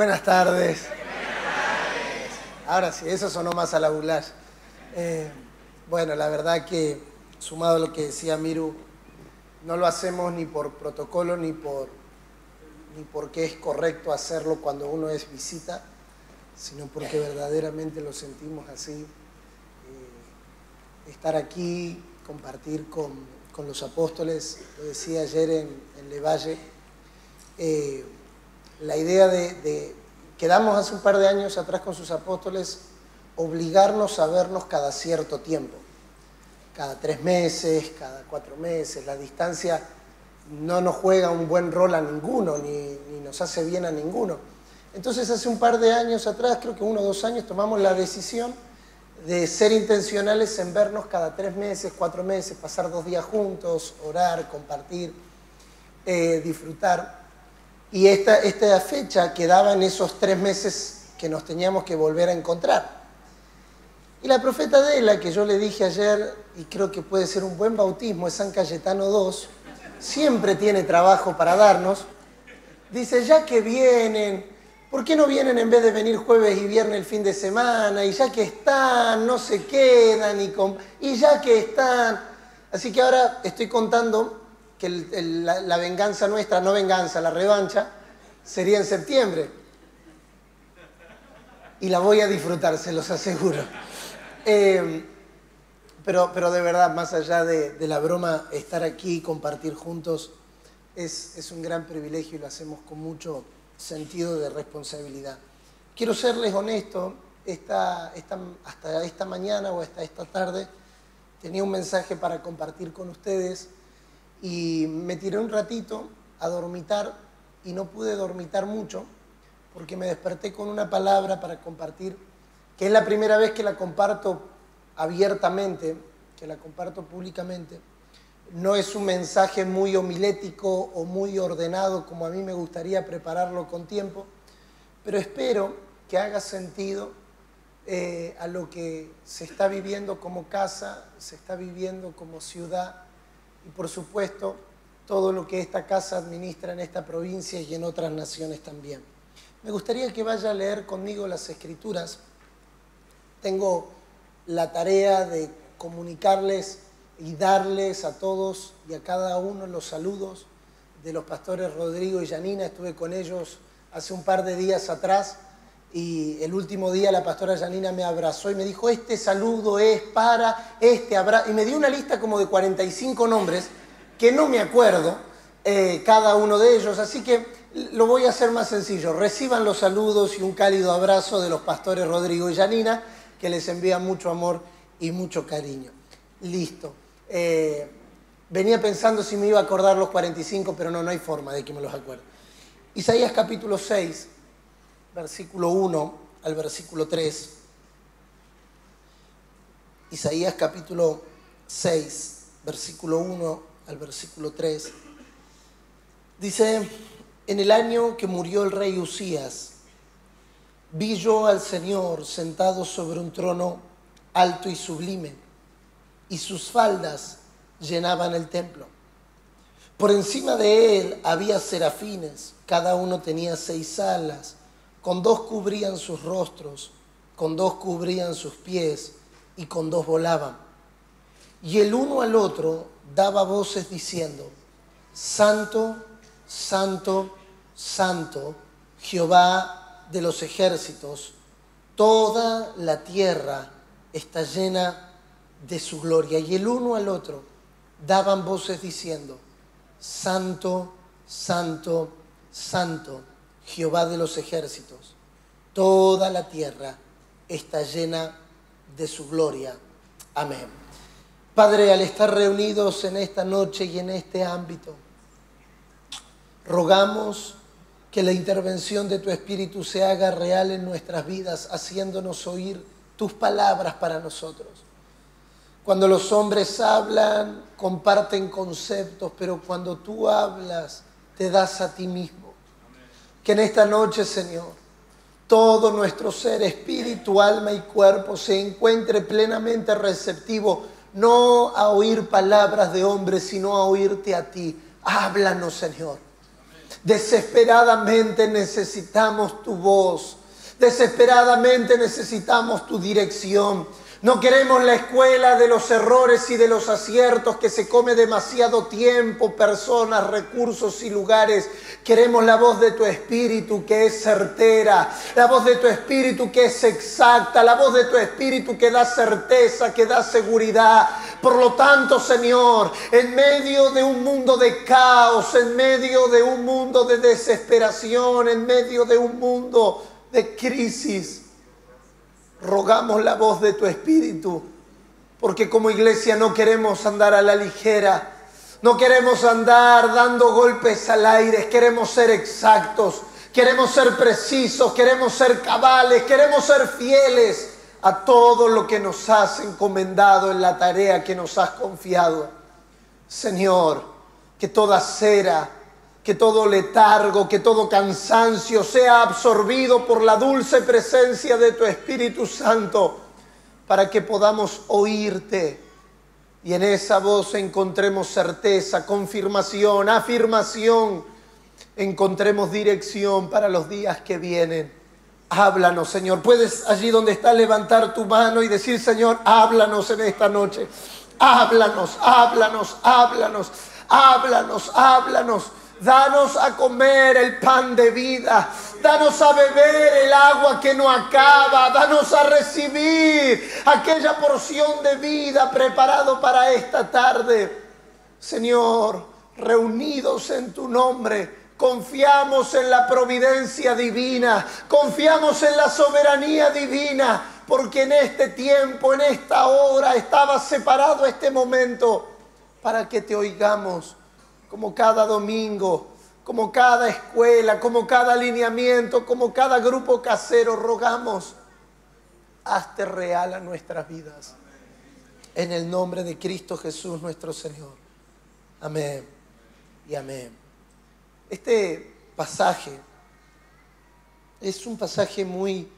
Buenas tardes. Ahora sí, eso sonó más a la bulash. Eh, bueno, la verdad que, sumado a lo que decía Miru, no lo hacemos ni por protocolo ni por ni porque es correcto hacerlo cuando uno es visita, sino porque verdaderamente lo sentimos así. Eh, estar aquí, compartir con, con, los apóstoles, lo decía ayer en, en Levalle, eh, la idea de, de, quedamos hace un par de años atrás con sus apóstoles, obligarnos a vernos cada cierto tiempo, cada tres meses, cada cuatro meses, la distancia no nos juega un buen rol a ninguno, ni, nos hace bien a ninguno. Entonces hace un par de años atrás, creo que uno o dos años, tomamos la decisión de ser intencionales en vernos cada tres meses, cuatro meses, pasar dos días juntos, orar, compartir, eh, disfrutar. Y esta, esta fecha quedaba en esos tres meses que nos teníamos que volver a encontrar. Y la profeta Adela, que yo le dije ayer, y creo que puede ser un buen bautismo, es San Cayetano II, siempre tiene trabajo para darnos, dice, ya que vienen, ¿por qué no vienen en vez de venir jueves y viernes el fin de semana? Y ya que están, no se quedan, y, y ya que están. Así que ahora estoy contando que la, venganza nuestra, no venganza, la revancha, sería en septiembre. Y la voy a disfrutar, se los aseguro. Eh, pero, pero de verdad, más allá de, de, la broma, estar aquí y compartir juntos es, es un gran privilegio y lo hacemos con mucho sentido de responsabilidad. Quiero serles honesto, esta, esta, hasta esta mañana o hasta esta tarde tenía un mensaje para compartir con ustedes y me tiré un ratito a dormitar y no pude dormitar mucho porque me desperté con una palabra para compartir, que es la primera vez que la comparto abiertamente, que la comparto públicamente. No es un mensaje muy homilético o muy ordenado como a mí me gustaría prepararlo con tiempo, pero espero que haga sentido eh, a lo que se está viviendo como casa, se está viviendo como ciudad y por supuesto todo lo que esta casa administra en esta provincia y en otras naciones también. Me gustaría que vaya a leer conmigo las escrituras. Tengo la tarea de comunicarles y darles a todos y a cada uno los saludos de los pastores Rodrigo y Janina. Estuve con ellos hace un par de días atrás y el último día la pastora Janina me abrazó y me dijo, este saludo es para este abrazo. Y me dio una lista como de 45 nombres que no me acuerdo eh, cada uno de ellos. Así que lo voy a hacer más sencillo. Reciban los saludos y un cálido abrazo de los pastores Rodrigo y Janina, que les envía mucho amor y mucho cariño. Listo. Eh, venía pensando si me iba a acordar los 45, pero no, no hay forma de que me los acuerde. Isaías capítulo 6, versículo 1 al versículo 3. Isaías capítulo 6, versículo 1 al versículo 3. Dice, en el año que murió el rey Usías, vi yo al Señor sentado sobre un trono alto y sublime, y sus faldas llenaban el templo. Por encima de él había serafines, cada uno tenía seis alas, con dos cubrían sus rostros, con dos cubrían sus pies, y con dos volaban. Y el uno al otro daba voces diciendo, Santo, Santo, Santo, Jehová de los ejércitos, toda la tierra está llena de su gloria. Y el uno al otro daban voces diciendo, Santo, Santo, Santo, Jehová de los ejércitos, toda la tierra está llena de su gloria. Amén. Padre, al estar reunidos en esta noche y en este ámbito, rogamos que la intervención de tu Espíritu se haga real en nuestras vidas, haciéndonos oír tus palabras para nosotros. Cuando los hombres hablan, comparten conceptos, pero cuando tú hablas, te das a ti mismo. Que en esta noche, Señor, todo nuestro ser, espíritu, alma y cuerpo se encuentre plenamente receptivo, no a oír palabras de hombres, sino a oírte a ti. Háblanos, Señor. Desesperadamente necesitamos tu voz. Desesperadamente necesitamos tu dirección. No queremos la escuela de los errores y de los aciertos que se come demasiado tiempo, personas, recursos y lugares. Queremos la voz de tu espíritu que es certera, la voz de tu espíritu que es exacta, la voz de tu espíritu que da certeza, que da seguridad. Por lo tanto, Señor, en medio de un mundo de caos, en medio de un mundo de desesperación, en medio de un mundo de crisis, rogamos la voz de tu Espíritu, porque como iglesia no queremos andar a la ligera, no queremos andar dando golpes al aire, queremos ser exactos, queremos ser precisos, queremos ser cabales, queremos ser fieles a todo lo que nos has encomendado en la tarea que nos has confiado. Señor, que toda cera, que todo letargo, que todo cansancio sea absorbido por la dulce presencia de tu Espíritu Santo, para que podamos oírte y en esa voz encontremos certeza, confirmación, afirmación, encontremos dirección para los días que vienen. Háblanos, Señor. Puedes allí donde está levantar tu mano y decir, Señor, háblanos en esta noche. Háblanos, háblanos, háblanos, háblanos, háblanos. Danos a comer el pan de vida. Danos a beber el agua que no acaba. Danos a recibir aquella porción de vida preparado para esta tarde. Señor, reunidos en tu nombre, confiamos en la providencia divina, confiamos en la soberanía divina, porque en este tiempo, en esta hora, estaba separado este momento para que te oigamos como cada domingo, como cada escuela, como cada alineamiento, como cada grupo casero, rogamos, hazte real a nuestras vidas. En el nombre de Cristo Jesús nuestro Señor. Amén y amén. Este pasaje es un pasaje muy,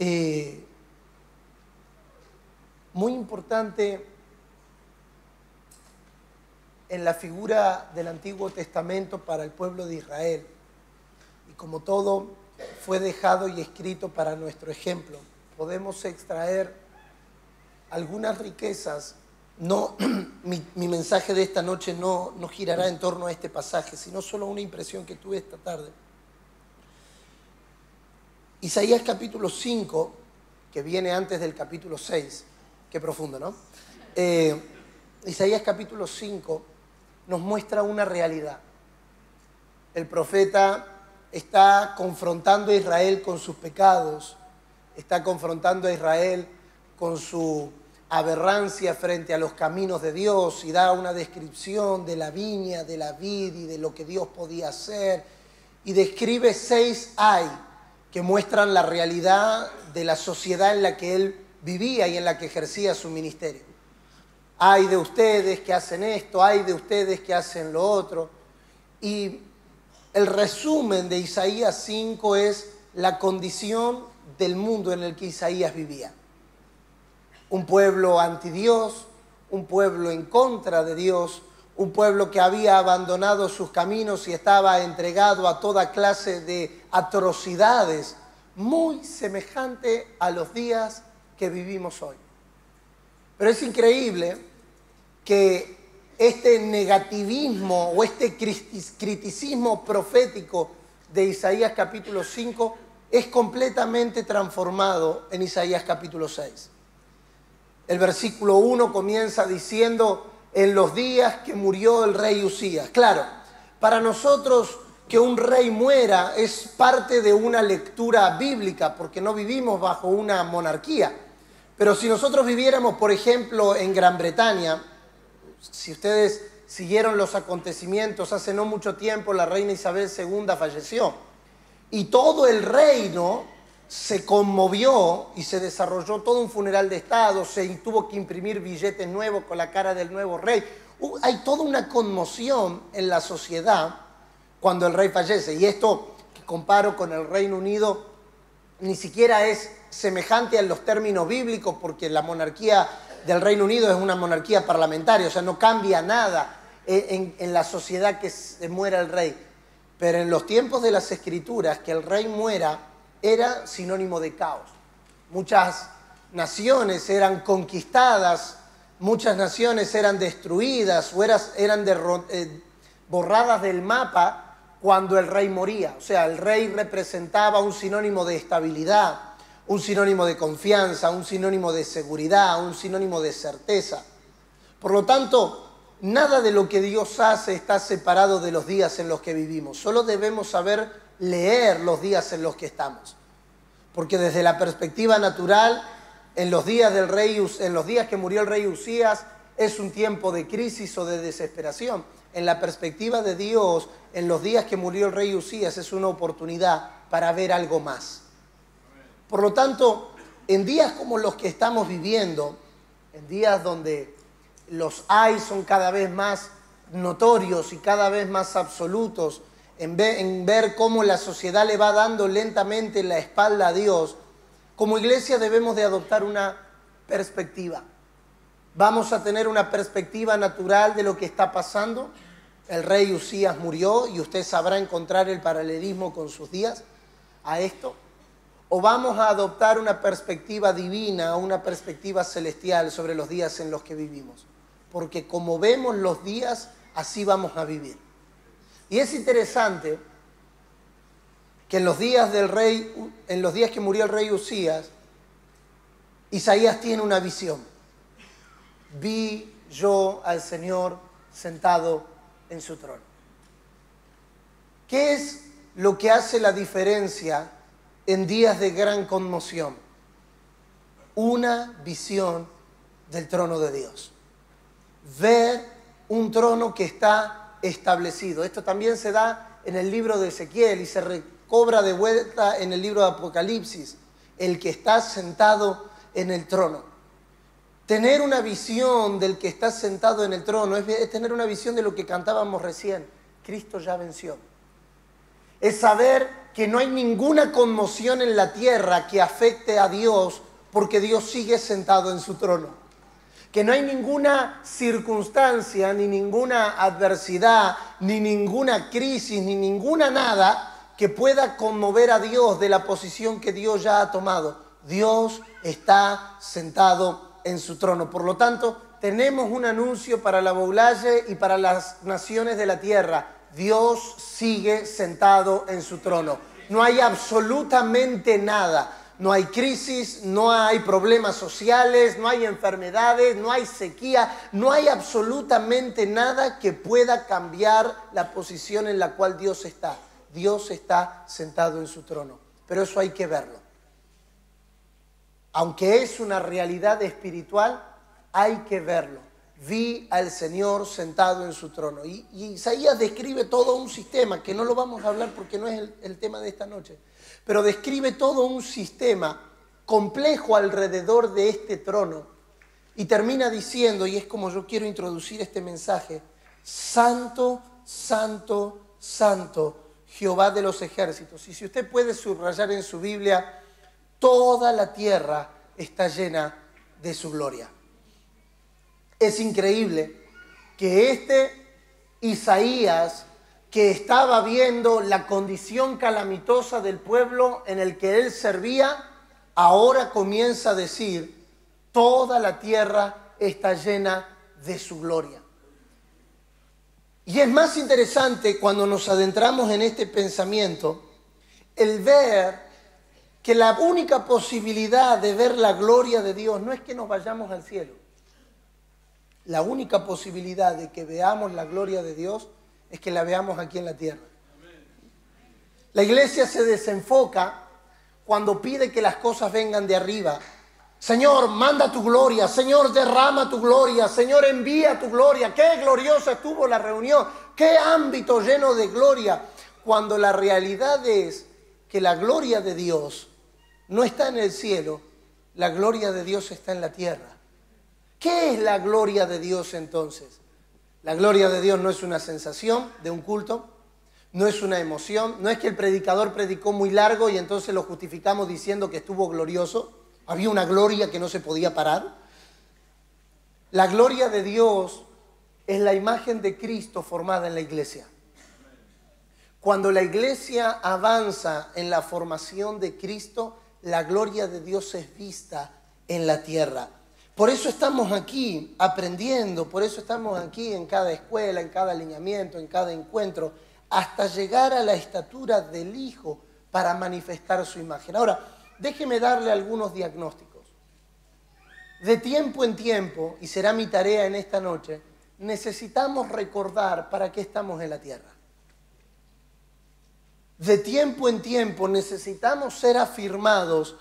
eh, muy importante en la figura del Antiguo Testamento para el pueblo de Israel. Y como todo fue dejado y escrito para nuestro ejemplo, podemos extraer algunas riquezas. No, mi, mensaje de esta noche no, no girará en torno a este pasaje, sino solo una impresión que tuve esta tarde. Isaías capítulo 5, que viene antes del capítulo 6, qué profundo, ¿no? Eh, Isaías capítulo 5 nos muestra una realidad. El profeta está confrontando a Israel con sus pecados, está confrontando a Israel con su aberrancia frente a los caminos de Dios y da una descripción de la viña, de la vid y de lo que Dios podía hacer. Y describe seis hay que muestran la realidad de la sociedad en la que él vivía y en la que ejercía su ministerio hay de ustedes que hacen esto, hay de ustedes que hacen lo otro. Y el resumen de Isaías 5 es la condición del mundo en el que Isaías vivía. Un pueblo anti Dios, un pueblo en contra de Dios, un pueblo que había abandonado sus caminos y estaba entregado a toda clase de atrocidades, muy semejante a los días que vivimos hoy. Pero es increíble que este negativismo o este criticismo profético de Isaías capítulo 5 es completamente transformado en Isaías capítulo 6. El versículo 1 comienza diciendo, en los días que murió el rey Usías. Claro, para nosotros que un rey muera es parte de una lectura bíblica, porque no vivimos bajo una monarquía. Pero si nosotros viviéramos, por ejemplo, en Gran Bretaña, si ustedes siguieron los acontecimientos, hace no mucho tiempo la reina Isabel II falleció y todo el reino se conmovió y se desarrolló todo un funeral de Estado, se tuvo que imprimir billetes nuevos con la cara del nuevo rey. Hay toda una conmoción en la sociedad cuando el rey fallece y esto que comparo con el Reino Unido ni siquiera es semejante a los términos bíblicos porque la monarquía del Reino Unido es una monarquía parlamentaria, o sea, no cambia nada en, la sociedad que se muera el rey. Pero en los tiempos de las escrituras, que el rey muera era sinónimo de caos. Muchas naciones eran conquistadas, muchas naciones eran destruidas o eran eh, borradas del mapa cuando el rey moría. O sea, el rey representaba un sinónimo de estabilidad, un sinónimo de confianza, un sinónimo de seguridad, un sinónimo de certeza. Por lo tanto, nada de lo que Dios hace está separado de los días en los que vivimos. Solo debemos saber leer los días en los que estamos. Porque desde la perspectiva natural, en los días del rey, en los días que murió el rey Usías, es un tiempo de crisis o de desesperación. En la perspectiva de Dios, en los días que murió el rey Usías, es una oportunidad para ver algo más. Por lo tanto, en días como los que estamos viviendo, en días donde los hay son cada vez más notorios y cada vez más absolutos, en ver, cómo la sociedad le va dando lentamente la espalda a Dios, como iglesia debemos de adoptar una perspectiva. Vamos a tener una perspectiva natural de lo que está pasando. El rey Usías murió y usted sabrá encontrar el paralelismo con sus días a esto. O vamos a adoptar una perspectiva divina, una perspectiva celestial sobre los días en los que vivimos. Porque como vemos los días, así vamos a vivir. Y es interesante que en los días del rey, en los días que murió el rey Usías, Isaías tiene una visión. Vi yo al Señor sentado en su trono. ¿Qué es lo que hace la diferencia en días de gran conmoción? Una visión del trono de Dios. Ver un trono que está establecido. Esto también se da en el libro de Ezequiel y se recobra de vuelta en el libro de Apocalipsis, el que está sentado en el trono. Tener una visión del que está sentado en el trono es, tener una visión de lo que cantábamos recién. Cristo ya venció. Es saber que no hay ninguna conmoción en la tierra que afecte a Dios porque Dios sigue sentado en su trono que no hay ninguna circunstancia, ni ninguna adversidad, ni ninguna crisis, ni ninguna nada que pueda conmover a Dios de la posición que Dios ya ha tomado. Dios está sentado en su trono. Por lo tanto, tenemos un anuncio para la Boulaye y para las naciones de la tierra. Dios sigue sentado en su trono. No hay absolutamente nada no hay crisis, no hay problemas sociales, no hay enfermedades, no hay sequía, no hay absolutamente nada que pueda cambiar la posición en la cual Dios está. Dios está sentado en su trono, pero eso hay que verlo. Aunque es una realidad espiritual, hay que verlo. Vi al Señor sentado en su trono. Y, Isaías describe todo un sistema, que no lo vamos a hablar porque no es el tema de esta noche pero describe todo un sistema complejo alrededor de este trono y termina diciendo, y es como yo quiero introducir este mensaje, Santo, Santo, Santo, Jehová de los ejércitos. Y si usted puede subrayar en su Biblia, toda la tierra está llena de su gloria. Es increíble que este Isaías que estaba viendo la condición calamitosa del pueblo en el que él servía, ahora comienza a decir, toda la tierra está llena de su gloria. Y es más interesante cuando nos adentramos en este pensamiento, el ver que la única posibilidad de ver la gloria de Dios no es que nos vayamos al cielo. La única posibilidad de que veamos la gloria de Dios es que la veamos aquí en la tierra. La iglesia se desenfoca cuando pide que las cosas vengan de arriba. Señor, manda tu gloria. Señor, derrama tu gloria. Señor, envía tu gloria. Qué gloriosa estuvo la reunión. Qué ámbito lleno de gloria. Cuando la realidad es que la gloria de Dios no está en el cielo, la gloria de Dios está en la tierra. ¿Qué es la gloria de Dios entonces? La gloria de Dios no es una sensación de un culto, no es una emoción, no es que el predicador predicó muy largo y entonces lo justificamos diciendo que estuvo glorioso, había una gloria que no se podía parar. La gloria de Dios es la imagen de Cristo formada en la iglesia. Cuando la iglesia avanza en la formación de Cristo, la gloria de Dios es vista en la tierra. Por eso estamos aquí aprendiendo, por eso estamos aquí en cada escuela, en cada alineamiento, en cada encuentro, hasta llegar a la estatura del Hijo para manifestar su imagen. Ahora, déjeme darle algunos diagnósticos. De tiempo en tiempo, y será mi tarea en esta noche, necesitamos recordar para qué estamos en la tierra. De tiempo en tiempo necesitamos ser afirmados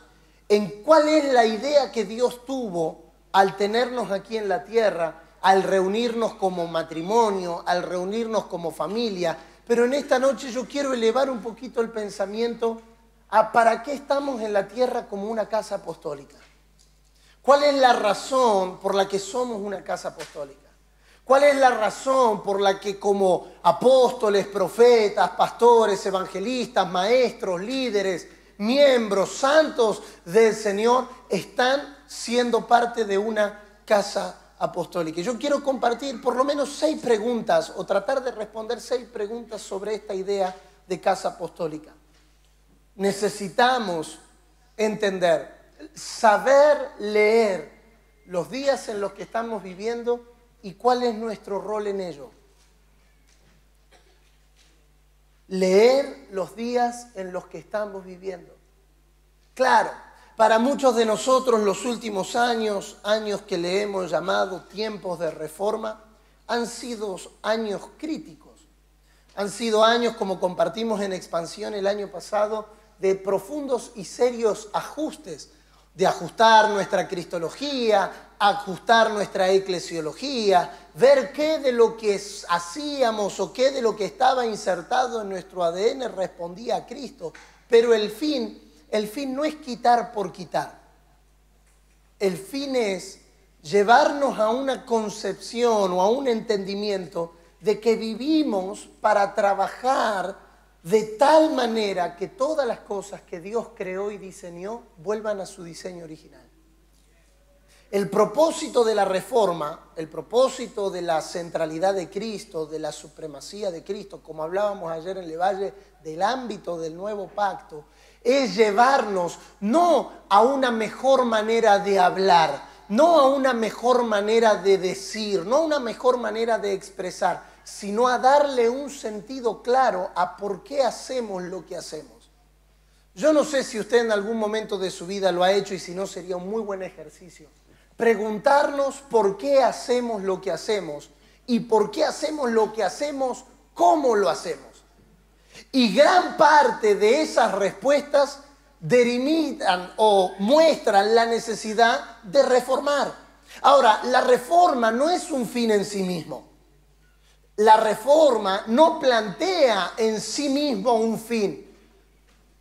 en cuál es la idea que Dios tuvo al tenernos aquí en la tierra, al reunirnos como matrimonio, al reunirnos como familia. Pero en esta noche yo quiero elevar un poquito el pensamiento a para qué estamos en la tierra como una casa apostólica. ¿Cuál es la razón por la que somos una casa apostólica? ¿Cuál es la razón por la que como apóstoles, profetas, pastores, evangelistas, maestros, líderes, miembros santos del Señor están siendo parte de una casa apostólica. Yo quiero compartir por lo menos seis preguntas o tratar de responder seis preguntas sobre esta idea de casa apostólica. Necesitamos entender, saber leer los días en los que estamos viviendo y cuál es nuestro rol en ello. Leer los días en los que estamos viviendo. Claro, para muchos de nosotros los últimos años, años que le hemos llamado tiempos de reforma, han sido años críticos. Han sido años, como compartimos en expansión el año pasado, de profundos y serios ajustes, de ajustar nuestra cristología, ajustar nuestra eclesiología, ver qué de lo que hacíamos o qué de lo que estaba insertado en nuestro ADN respondía a Cristo. Pero el fin el fin no es quitar por quitar. El fin es llevarnos a una concepción o a un entendimiento de que vivimos para trabajar de tal manera que todas las cosas que Dios creó y diseñó vuelvan a su diseño original. El propósito de la reforma, el propósito de la centralidad de Cristo, de la supremacía de Cristo, como hablábamos ayer en el Valle, del ámbito del nuevo pacto, es llevarnos no a una mejor manera de hablar, no a una mejor manera de decir, no a una mejor manera de expresar, sino a darle un sentido claro a por qué hacemos lo que hacemos. Yo no sé si usted en algún momento de su vida lo ha hecho y si no sería un muy buen ejercicio. Preguntarnos por qué hacemos lo que hacemos y por qué hacemos lo que hacemos, cómo lo hacemos. Y gran parte de esas respuestas delimitan o muestran la necesidad de reformar. Ahora, la reforma no es un fin en sí mismo. La reforma no plantea en sí mismo un fin.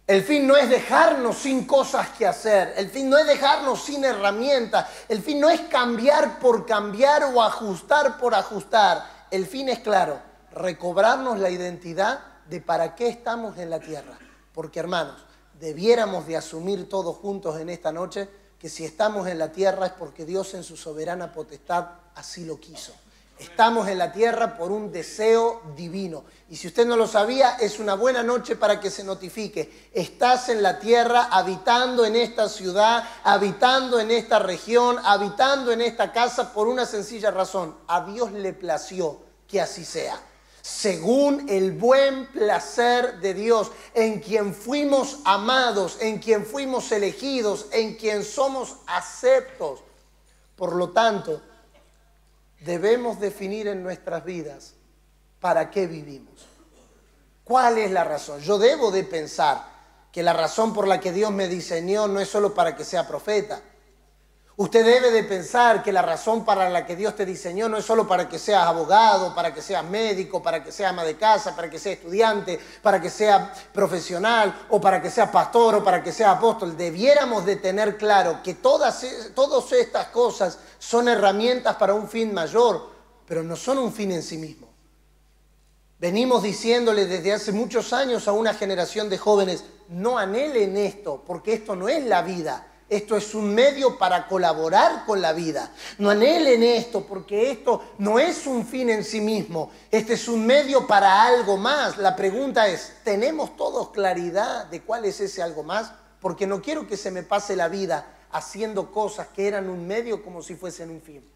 El fin no es dejarnos sin cosas que hacer. El fin no es dejarnos sin herramientas. El fin no es cambiar por cambiar o ajustar por ajustar. El fin es claro, recobrarnos la identidad de para qué estamos en la tierra. Porque hermanos, debiéramos de asumir todos juntos en esta noche que si estamos en la tierra es porque Dios en su soberana potestad así lo quiso. Estamos en la tierra por un deseo divino. Y si usted no lo sabía, es una buena noche para que se notifique. Estás en la tierra, habitando en esta ciudad, habitando en esta región, habitando en esta casa por una sencilla razón. A Dios le plació que así sea según el buen placer de Dios, en quien fuimos amados, en quien fuimos elegidos, en quien somos aceptos. Por lo tanto, debemos definir en nuestras vidas para qué vivimos. ¿Cuál es la razón? Yo debo de pensar que la razón por la que Dios me diseñó no es solo para que sea profeta, Usted debe de pensar que la razón para la que Dios te diseñó no es solo para que seas abogado, para que seas médico, para que seas ama de casa, para que seas estudiante, para que seas profesional o para que seas pastor o para que seas apóstol. Debiéramos de tener claro que todas, todas estas cosas son herramientas para un fin mayor, pero no son un fin en sí mismo. Venimos diciéndole desde hace muchos años a una generación de jóvenes, no anhelen esto, porque esto no es la vida Esto es un medio para colaborar con la vida. No anhelen esto porque esto no es un fin en sí mismo. Este es un medio para algo más. La pregunta es, ¿tenemos todos claridad de cuál es ese algo más? Porque no quiero que se me pase la vida haciendo cosas que eran un medio como si fuesen un fin.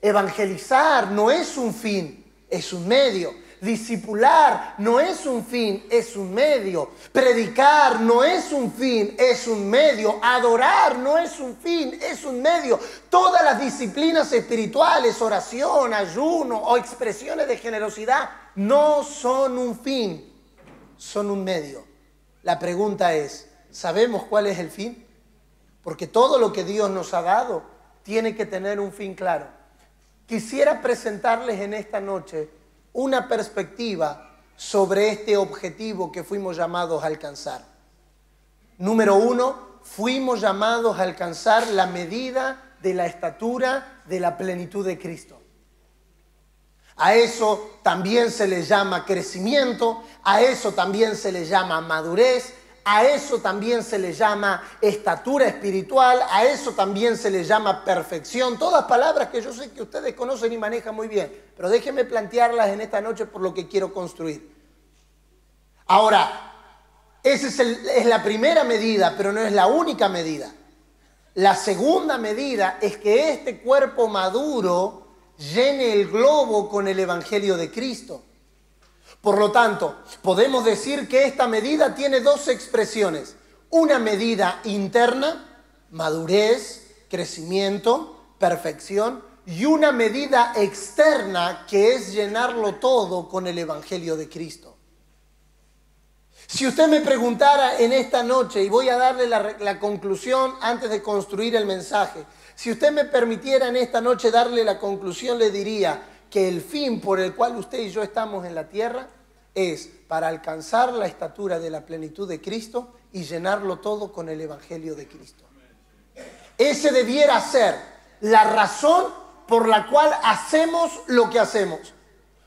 Evangelizar no es un fin, es un medio. Discipular no es un fin, es un medio. Predicar no es un fin, es un medio. Adorar no es un fin, es un medio. Todas las disciplinas espirituales, oración, ayuno o expresiones de generosidad, no son un fin, son un medio. La pregunta es, ¿sabemos cuál es el fin? Porque todo lo que Dios nos ha dado tiene que tener un fin claro. Quisiera presentarles en esta noche una perspectiva sobre este objetivo que fuimos llamados a alcanzar. Número uno, fuimos llamados a alcanzar la medida de la estatura de la plenitud de Cristo. A eso también se le llama crecimiento, a eso también se le llama madurez, a eso también se le llama estatura espiritual, a eso también se le llama perfección. Todas palabras que yo sé que ustedes conocen y manejan muy bien, pero déjenme plantearlas en esta noche por lo que quiero construir. Ahora, esa es, es la primera medida, pero no es la única medida. La segunda medida es que este cuerpo maduro llene el globo con el Evangelio de Cristo. Por lo tanto, podemos decir que esta medida tiene dos expresiones. Una medida interna, madurez, crecimiento, perfección, y una medida externa que es llenarlo todo con el Evangelio de Cristo. Si usted me preguntara en esta noche, y voy a darle la, conclusión antes de construir el mensaje, si usted me permitiera en esta noche darle la conclusión, le diría, que el fin por el cual usted y yo estamos en la tierra es para alcanzar la estatura de la plenitud de Cristo y llenarlo todo con el Evangelio de Cristo. Ese debiera ser la razón por la cual hacemos lo que hacemos.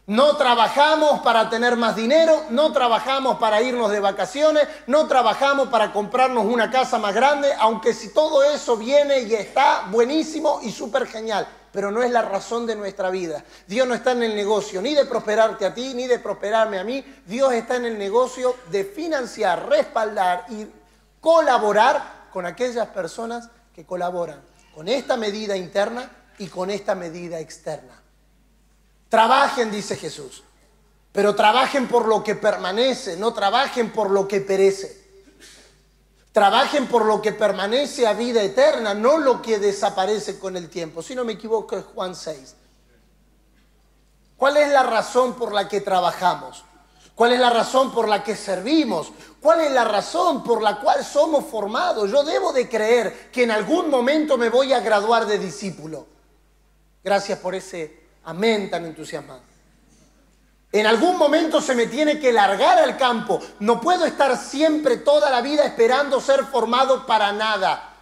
No trabajamos para tener más dinero, no trabajamos para irnos de vacaciones, no trabajamos para comprarnos una casa más grande, aunque si todo eso viene y está buenísimo y súper genial pero no es la razón de nuestra vida. Dios no está en el negocio ni de prosperarte a ti, ni de prosperarme a mí. Dios está en el negocio de financiar, respaldar y colaborar con aquellas personas que colaboran con esta medida interna y con esta medida externa. Trabajen, dice Jesús, pero trabajen por lo que permanece, no trabajen por lo que perece. Trabajen por lo que permanece a vida eterna, no lo que desaparece con el tiempo. Si no me equivoco es Juan 6. ¿Cuál es la razón por la que trabajamos? ¿Cuál es la razón por la que servimos? ¿Cuál es la razón por la cual somos formados? Yo debo de creer que en algún momento me voy a graduar de discípulo. Gracias por ese amén tan entusiasmado. En algún momento se me tiene que largar al campo. No puedo estar siempre toda la vida esperando ser formado para nada.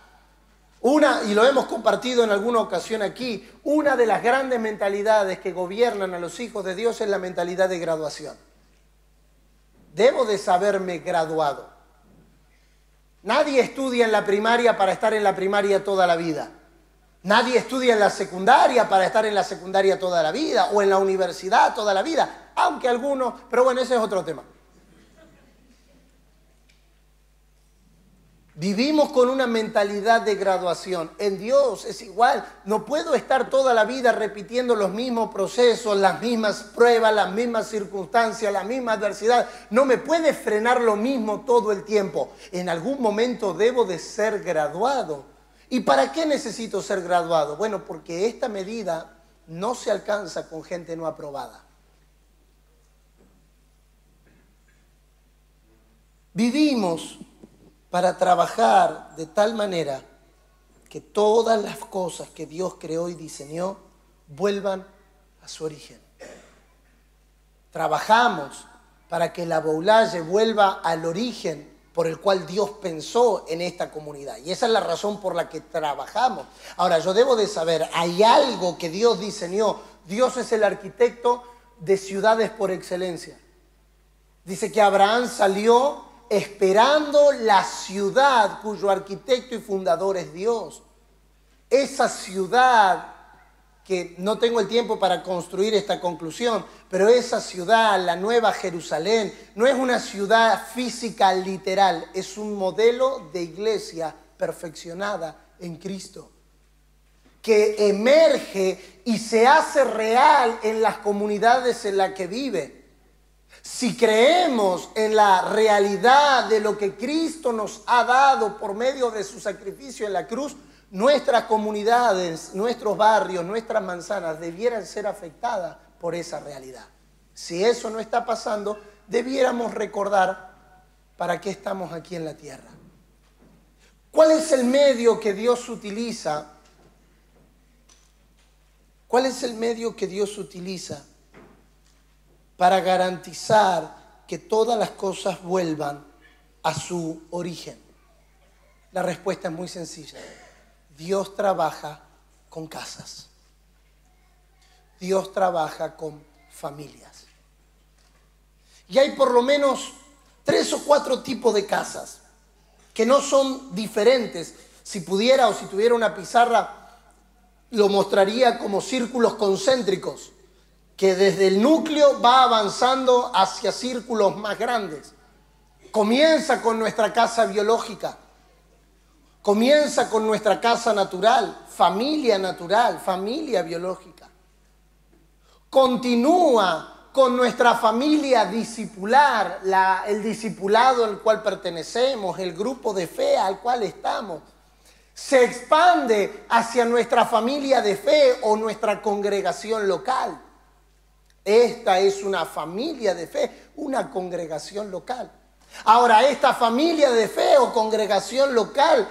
Una, y lo hemos compartido en alguna ocasión aquí, una de las grandes mentalidades que gobiernan a los hijos de Dios es la mentalidad de graduación. Debo de saberme graduado. Nadie estudia en la primaria para estar en la primaria toda la vida. Nadie estudia en la secundaria para estar en la secundaria toda la vida o en la universidad toda la vida, aunque algunos, pero bueno, ese es otro tema. Vivimos con una mentalidad de graduación. En Dios es igual. No puedo estar toda la vida repitiendo los mismos procesos, las mismas pruebas, las mismas circunstancias, la misma adversidad. No me puede frenar lo mismo todo el tiempo. En algún momento debo de ser graduado ¿Y para qué necesito ser graduado? Bueno, porque esta medida no se alcanza con gente no aprobada. Vivimos para trabajar de tal manera que todas las cosas que Dios creó y diseñó vuelvan a su origen. Trabajamos para que la boulaye vuelva al origen por el cual Dios pensó en esta comunidad. Y esa es la razón por la que trabajamos. Ahora, yo debo de saber, hay algo que Dios diseñó. Dios es el arquitecto de ciudades por excelencia. Dice que Abraham salió esperando la ciudad cuyo arquitecto y fundador es Dios. Esa ciudad que no tengo el tiempo para construir esta conclusión, pero esa ciudad, la Nueva Jerusalén, no es una ciudad física literal, es un modelo de iglesia perfeccionada en Cristo, que emerge y se hace real en las comunidades en las que vive. Si creemos en la realidad de lo que Cristo nos ha dado por medio de su sacrificio en la cruz, nuestras comunidades, nuestros barrios, nuestras manzanas debieran ser afectadas por esa realidad. Si eso no está pasando, debiéramos recordar para qué estamos aquí en la tierra. ¿Cuál es el medio que Dios utiliza? ¿Cuál es el medio que Dios utiliza para garantizar que todas las cosas vuelvan a su origen? La respuesta es muy sencilla. Dios trabaja con casas. Dios trabaja con familias. Y hay por lo menos tres o cuatro tipos de casas que no son diferentes. Si pudiera o si tuviera una pizarra, lo mostraría como círculos concéntricos, que desde el núcleo va avanzando hacia círculos más grandes. Comienza con nuestra casa biológica, Comienza con nuestra casa natural, familia natural, familia biológica. Continúa con nuestra familia discipular, el discipulado al cual pertenecemos, el grupo de fe al cual estamos. Se expande hacia nuestra familia de fe o nuestra congregación local. Esta es una familia de fe, una congregación local. Ahora, esta familia de fe o congregación local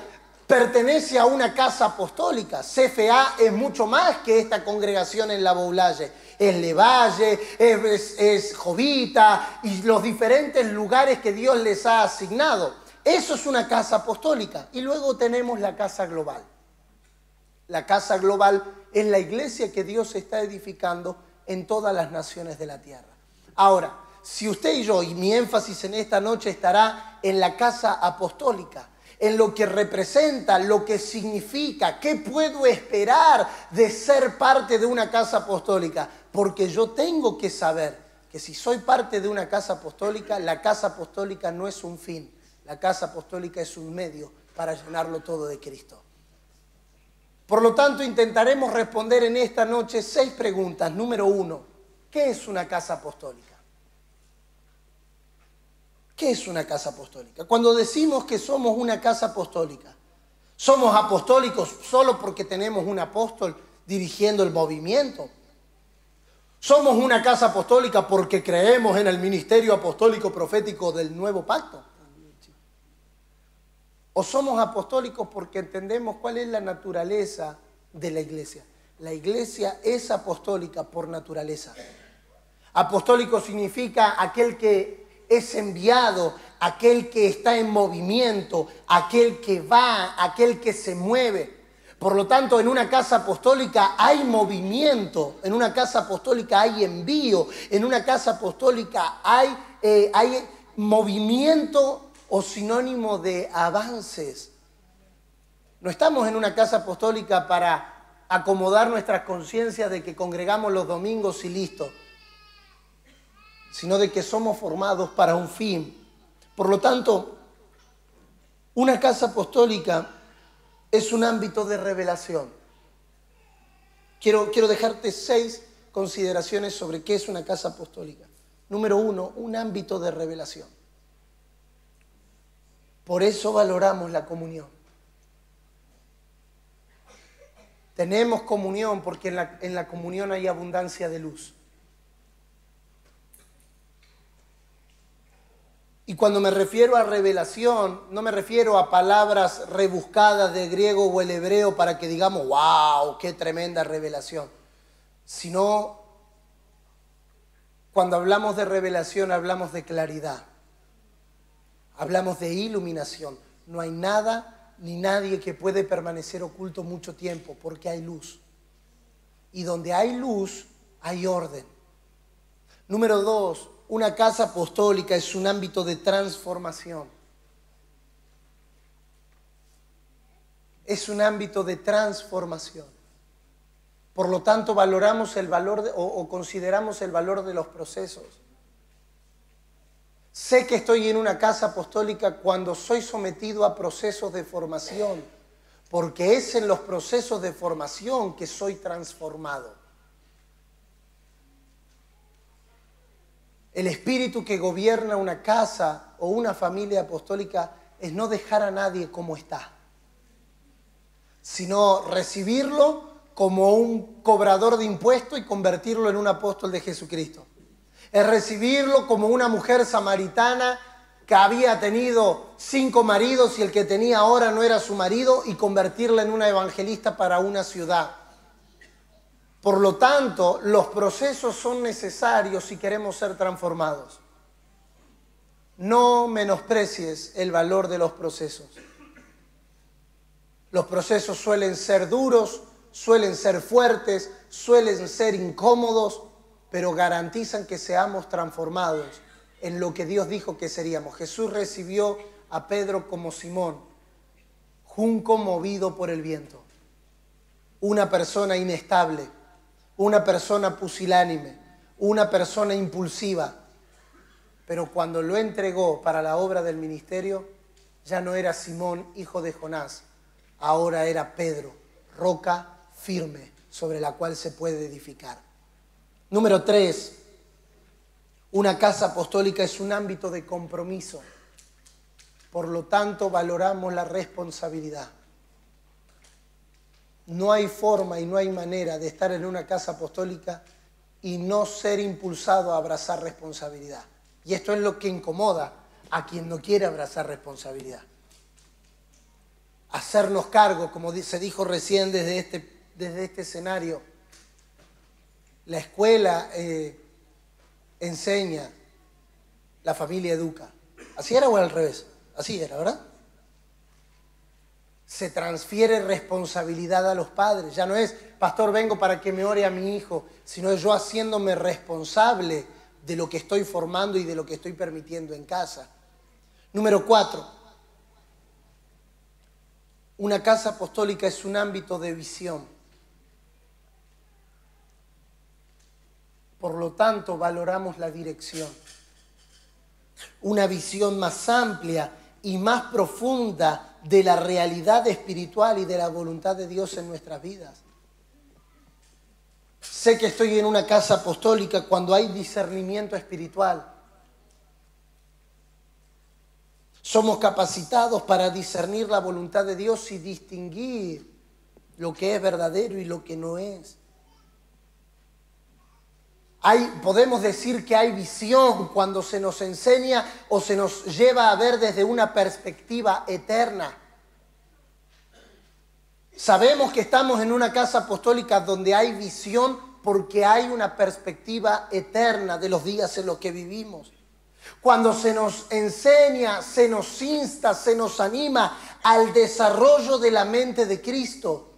pertenece a una casa apostólica. CFA es mucho más que esta congregación en la Boulaye. Es Levalle, es, es Jovita y los diferentes lugares que Dios les ha asignado. Eso es una casa apostólica. Y luego tenemos la casa global. La casa global es la iglesia que Dios está edificando en todas las naciones de la tierra. Ahora, si usted y yo, y mi énfasis en esta noche estará en la casa apostólica, en lo que representa, lo que significa, qué puedo esperar de ser parte de una casa apostólica. Porque yo tengo que saber que si soy parte de una casa apostólica, la casa apostólica no es un fin, la casa apostólica es un medio para llenarlo todo de Cristo. Por lo tanto, intentaremos responder en esta noche seis preguntas. Número uno, ¿qué es una casa apostólica? ¿Qué es una casa apostólica? Cuando decimos que somos una casa apostólica, ¿somos apostólicos solo porque tenemos un apóstol dirigiendo el movimiento? ¿Somos una casa apostólica porque creemos en el ministerio apostólico profético del nuevo pacto? ¿O somos apostólicos porque entendemos cuál es la naturaleza de la iglesia? La iglesia es apostólica por naturaleza. Apostólico significa aquel que es enviado, aquel que está en movimiento, aquel que va, aquel que se mueve. Por lo tanto, en una casa apostólica hay movimiento, en una casa apostólica hay envío, en una casa apostólica hay, eh, hay movimiento o sinónimo de avances. No estamos en una casa apostólica para acomodar nuestras conciencias de que congregamos los domingos y listo sino de que somos formados para un fin. Por lo tanto, una casa apostólica es un ámbito de revelación. Quiero, quiero dejarte seis consideraciones sobre qué es una casa apostólica. Número uno, un ámbito de revelación. Por eso valoramos la comunión. Tenemos comunión porque en la, en la comunión hay abundancia de luz. Y cuando me refiero a revelación, no me refiero a palabras rebuscadas de griego o el hebreo para que digamos, wow, qué tremenda revelación, sino cuando hablamos de revelación hablamos de claridad, hablamos de iluminación. No hay nada ni nadie que puede permanecer oculto mucho tiempo porque hay luz. Y donde hay luz, hay orden. Número dos, una casa apostólica es un ámbito de transformación. Es un ámbito de transformación. Por lo tanto, valoramos el valor o, o consideramos el valor de los procesos. Sé que estoy en una casa apostólica cuando soy sometido a procesos de formación, porque es en los procesos de formación que soy transformado. El espíritu que gobierna una casa o una familia apostólica es no dejar a nadie como está, sino recibirlo como un cobrador de impuestos y convertirlo en un apóstol de Jesucristo. Es recibirlo como una mujer samaritana que había tenido cinco maridos y el que tenía ahora no era su marido y convertirla en una evangelista para una ciudad. Por lo tanto, los procesos son necesarios si queremos ser transformados. No menosprecies el valor de los procesos. Los procesos suelen ser duros, suelen ser fuertes, suelen ser incómodos, pero garantizan que seamos transformados en lo que Dios dijo que seríamos. Jesús recibió a Pedro como Simón, junco movido por el viento, una persona inestable, una persona pusilánime, una persona impulsiva, pero cuando lo entregó para la obra del ministerio, ya no era Simón, hijo de Jonás, ahora era Pedro, roca firme sobre la cual se puede edificar. Número tres, una casa apostólica es un ámbito de compromiso. Por lo tanto, valoramos la responsabilidad. No hay forma y no hay manera de estar en una casa apostólica y no ser impulsado a abrazar responsabilidad. Y esto es lo que incomoda a quien no quiere abrazar responsabilidad. Hacernos cargo, como se dijo recién desde este desde este escenario. La escuela eh, enseña, la familia educa. ¿Así era o al revés? Así era, ¿verdad? Se transfiere responsabilidad a los padres. Ya no es, pastor, vengo para que me ore a mi hijo, sino yo haciéndome responsable de lo que estoy formando y de lo que estoy permitiendo en casa. Número cuatro, una casa apostólica es un ámbito de visión. Por lo tanto, valoramos la dirección. Una visión más amplia y más profunda de la realidad espiritual y de la voluntad de Dios en nuestras vidas. Sé que estoy en una casa apostólica cuando hay discernimiento espiritual. Somos capacitados para discernir la voluntad de Dios y distinguir lo que es verdadero y lo que no es podemos decir que hay visión cuando se nos enseña o se nos lleva a ver desde una perspectiva eterna. Sabemos que estamos en una casa apostólica donde hay visión porque hay una perspectiva eterna de los días en los que vivimos. Cuando se nos enseña, se nos insta, se nos anima al desarrollo de la mente de Cristo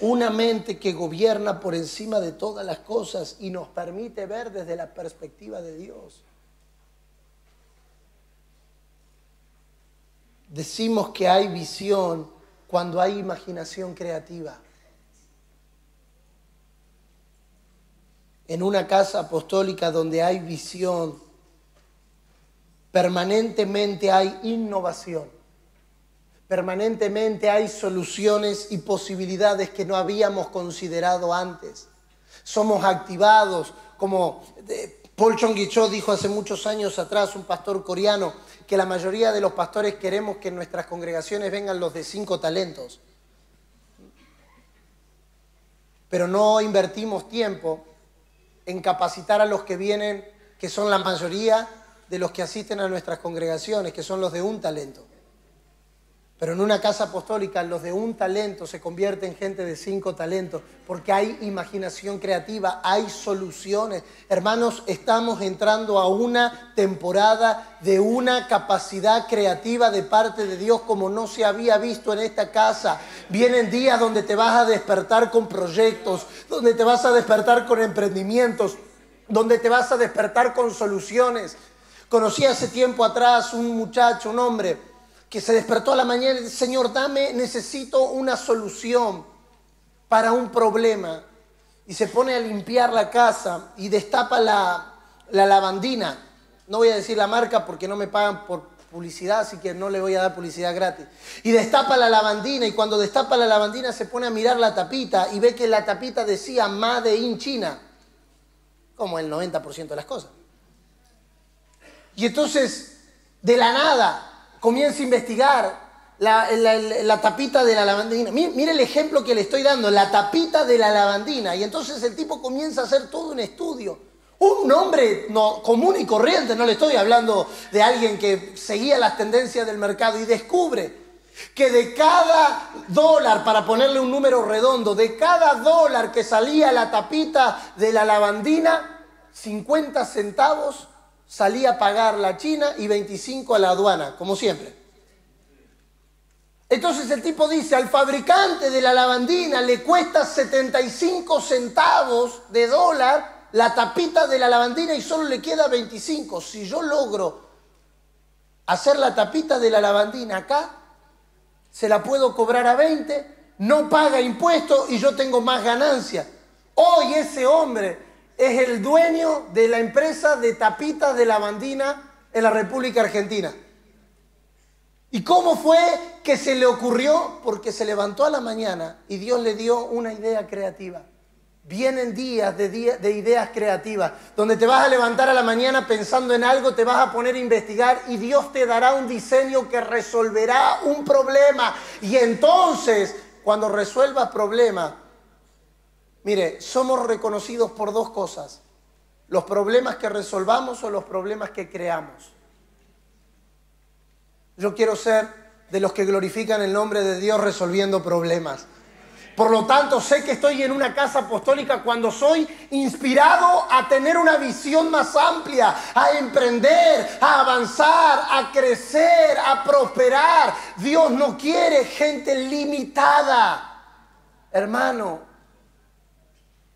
una mente que gobierna por encima de todas las cosas y nos permite ver desde la perspectiva de Dios. Decimos que hay visión cuando hay imaginación creativa. En una casa apostólica donde hay visión, permanentemente hay innovación. Permanentemente hay soluciones y posibilidades que no habíamos considerado antes. Somos activados, como eh, Paul Chong Cho dijo hace muchos años atrás, un pastor coreano, que la mayoría de los pastores queremos que en nuestras congregaciones vengan los de cinco talentos. Pero no invertimos tiempo en capacitar a los que vienen, que son la mayoría de los que asisten a nuestras congregaciones, que son los de un talento. Pero en una casa apostólica los de un talento se convierten en gente de cinco talentos, porque hay imaginación creativa, hay soluciones. Hermanos, estamos entrando a una temporada de una capacidad creativa de parte de Dios como no se había visto en esta casa. Vienen días donde te vas a despertar con proyectos, donde te vas a despertar con emprendimientos, donde te vas a despertar con soluciones. Conocí hace tiempo atrás un muchacho, un hombre, que se despertó a la mañana y dice, Señor, dame, necesito una solución para un problema. Y se pone a limpiar la casa y destapa la, la lavandina. No voy a decir la marca porque no me pagan por publicidad, así que no le voy a dar publicidad gratis. Y destapa la lavandina y cuando destapa la lavandina se pone a mirar la tapita y ve que la tapita decía Made in China, como el 90% de las cosas. Y entonces, de la nada, comienza a investigar la, tapita de la lavandina. Mire, el ejemplo que le estoy dando, la tapita de la lavandina. Y entonces el tipo comienza a hacer todo un estudio. Un hombre común y corriente, no le estoy hablando de alguien que seguía las tendencias del mercado y descubre que de cada dólar, para ponerle un número redondo, de cada dólar que salía la tapita de la lavandina, 50 centavos salía a pagar la China y 25 a la aduana, como siempre. Entonces el tipo dice, al fabricante de la lavandina le cuesta 75 centavos de dólar la tapita de la lavandina y solo le queda 25. Si yo logro hacer la tapita de la lavandina acá, se la puedo cobrar a 20, no paga impuestos y yo tengo más ganancia. Hoy ese hombre es el dueño de la empresa de tapitas de lavandina en la República Argentina. ¿Y cómo fue que se le ocurrió? Porque se levantó a la mañana y Dios le dio una idea creativa. Vienen días de, de, ideas creativas, donde te vas a levantar a la mañana pensando en algo, te vas a poner a investigar y Dios te dará un diseño que resolverá un problema. Y entonces, cuando resuelvas problemas, mire, somos reconocidos por dos cosas, los problemas que resolvamos o los problemas que creamos. Yo quiero ser de los que glorifican el nombre de Dios resolviendo problemas. Por lo tanto, sé que estoy en una casa apostólica cuando soy inspirado a tener una visión más amplia, a emprender, a avanzar, a crecer, a prosperar. Dios no quiere gente limitada. Hermano,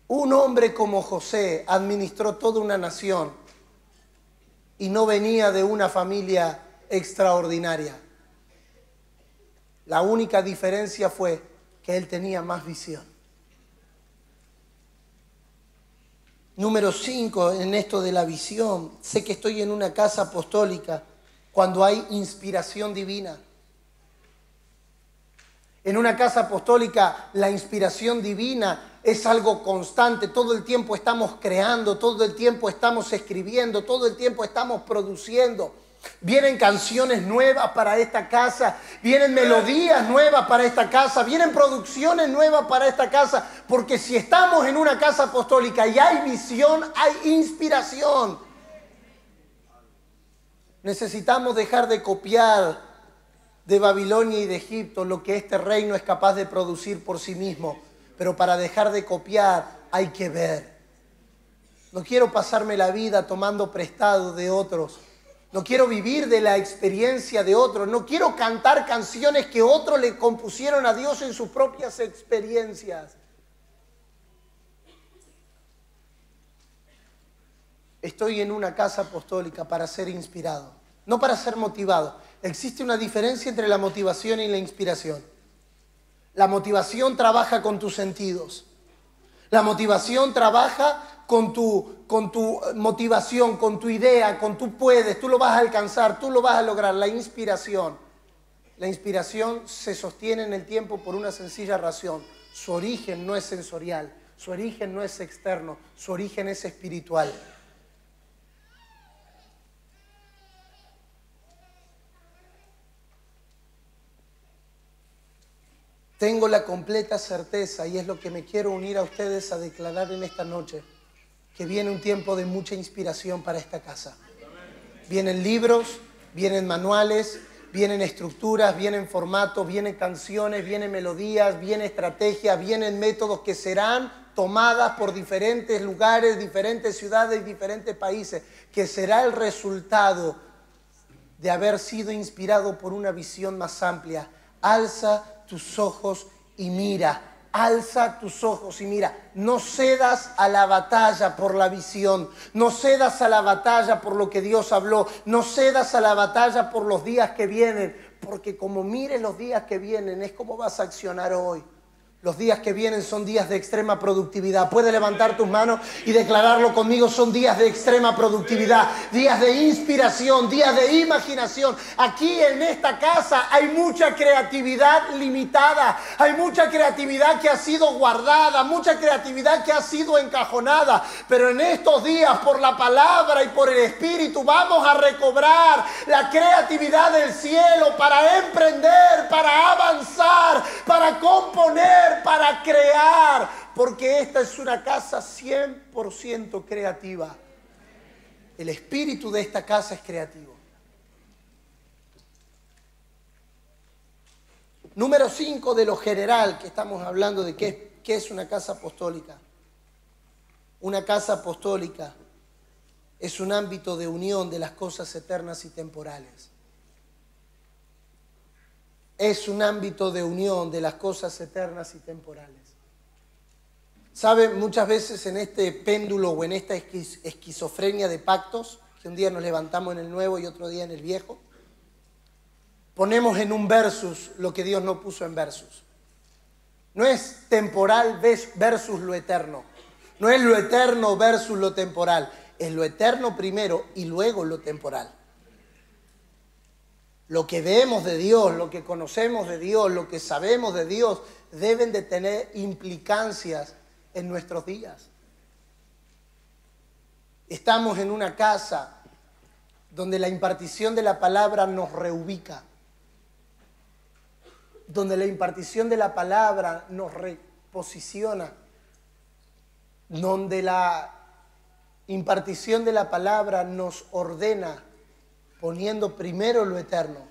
un hombre como José administró toda una nación y no venía de una familia extraordinaria. La única diferencia fue que él tenía más visión. Número 5 en esto de la visión. Sé que estoy en una casa apostólica cuando hay inspiración divina. En una casa apostólica la inspiración divina es algo constante. Todo el tiempo estamos creando, todo el tiempo estamos escribiendo, todo el tiempo estamos produciendo. Vienen canciones nuevas para esta casa, vienen melodías nuevas para esta casa, vienen producciones nuevas para esta casa, porque si estamos en una casa apostólica y hay visión, hay inspiración. Necesitamos dejar de copiar de Babilonia y de Egipto lo que este reino es capaz de producir por sí mismo, pero para dejar de copiar hay que ver. No quiero pasarme la vida tomando prestado de otros no quiero vivir de la experiencia de otros. No quiero cantar canciones que otros le compusieron a Dios en sus propias experiencias. Estoy en una casa apostólica para ser inspirado, no para ser motivado. Existe una diferencia entre la motivación y la inspiración. La motivación trabaja con tus sentidos. La motivación trabaja con tu, con tu motivación, con tu idea, con tú puedes, tú lo vas a alcanzar, tú lo vas a lograr. La inspiración. La inspiración se sostiene en el tiempo por una sencilla razón. Su origen no es sensorial, su origen no es externo, su origen es espiritual. Tengo la completa certeza, y es lo que me quiero unir a ustedes a declarar en esta noche, que viene un tiempo de mucha inspiración para esta casa. Vienen libros, vienen manuales, vienen estructuras, vienen formatos, vienen canciones, vienen melodías, vienen estrategias, vienen métodos que serán tomadas por diferentes lugares, diferentes ciudades y diferentes países, que será el resultado de haber sido inspirado por una visión más amplia. Alza tus ojos y mira. Alza tus ojos y mira, no cedas a la batalla por la visión, no cedas a la batalla por lo que Dios habló, no cedas a la batalla por los días que vienen, porque como mires los días que vienen es como vas a accionar hoy. Los días que vienen son días de extrema productividad. Puedes levantar tus manos y declararlo conmigo. Son días de extrema productividad, días de inspiración, días de imaginación. Aquí en esta casa hay mucha creatividad limitada. Hay mucha creatividad que ha sido guardada, mucha creatividad que ha sido encajonada. Pero en estos días, por la palabra y por el Espíritu, vamos a recobrar la creatividad del cielo para emprender, para avanzar, para componer para crear, porque esta es una casa 100% creativa. El espíritu de esta casa es creativo. Número 5 de lo general que estamos hablando de qué, qué es una casa apostólica. Una casa apostólica es un ámbito de unión de las cosas eternas y temporales es un ámbito de unión de las cosas eternas y temporales. ¿Saben? Muchas veces en este péndulo o en esta esquizofrenia de pactos, que un día nos levantamos en el nuevo y otro día en el viejo, ponemos en un versus lo que Dios no puso en versus. No es temporal versus lo eterno. No es lo eterno versus lo temporal. Es lo eterno primero y luego lo temporal. Lo que vemos de Dios, lo que conocemos de Dios, lo que sabemos de Dios, deben de tener implicancias en nuestros días. Estamos en una casa donde la impartición de la palabra nos reubica, donde la impartición de la palabra nos reposiciona, donde la impartición de la palabra nos ordena poniendo primero lo eterno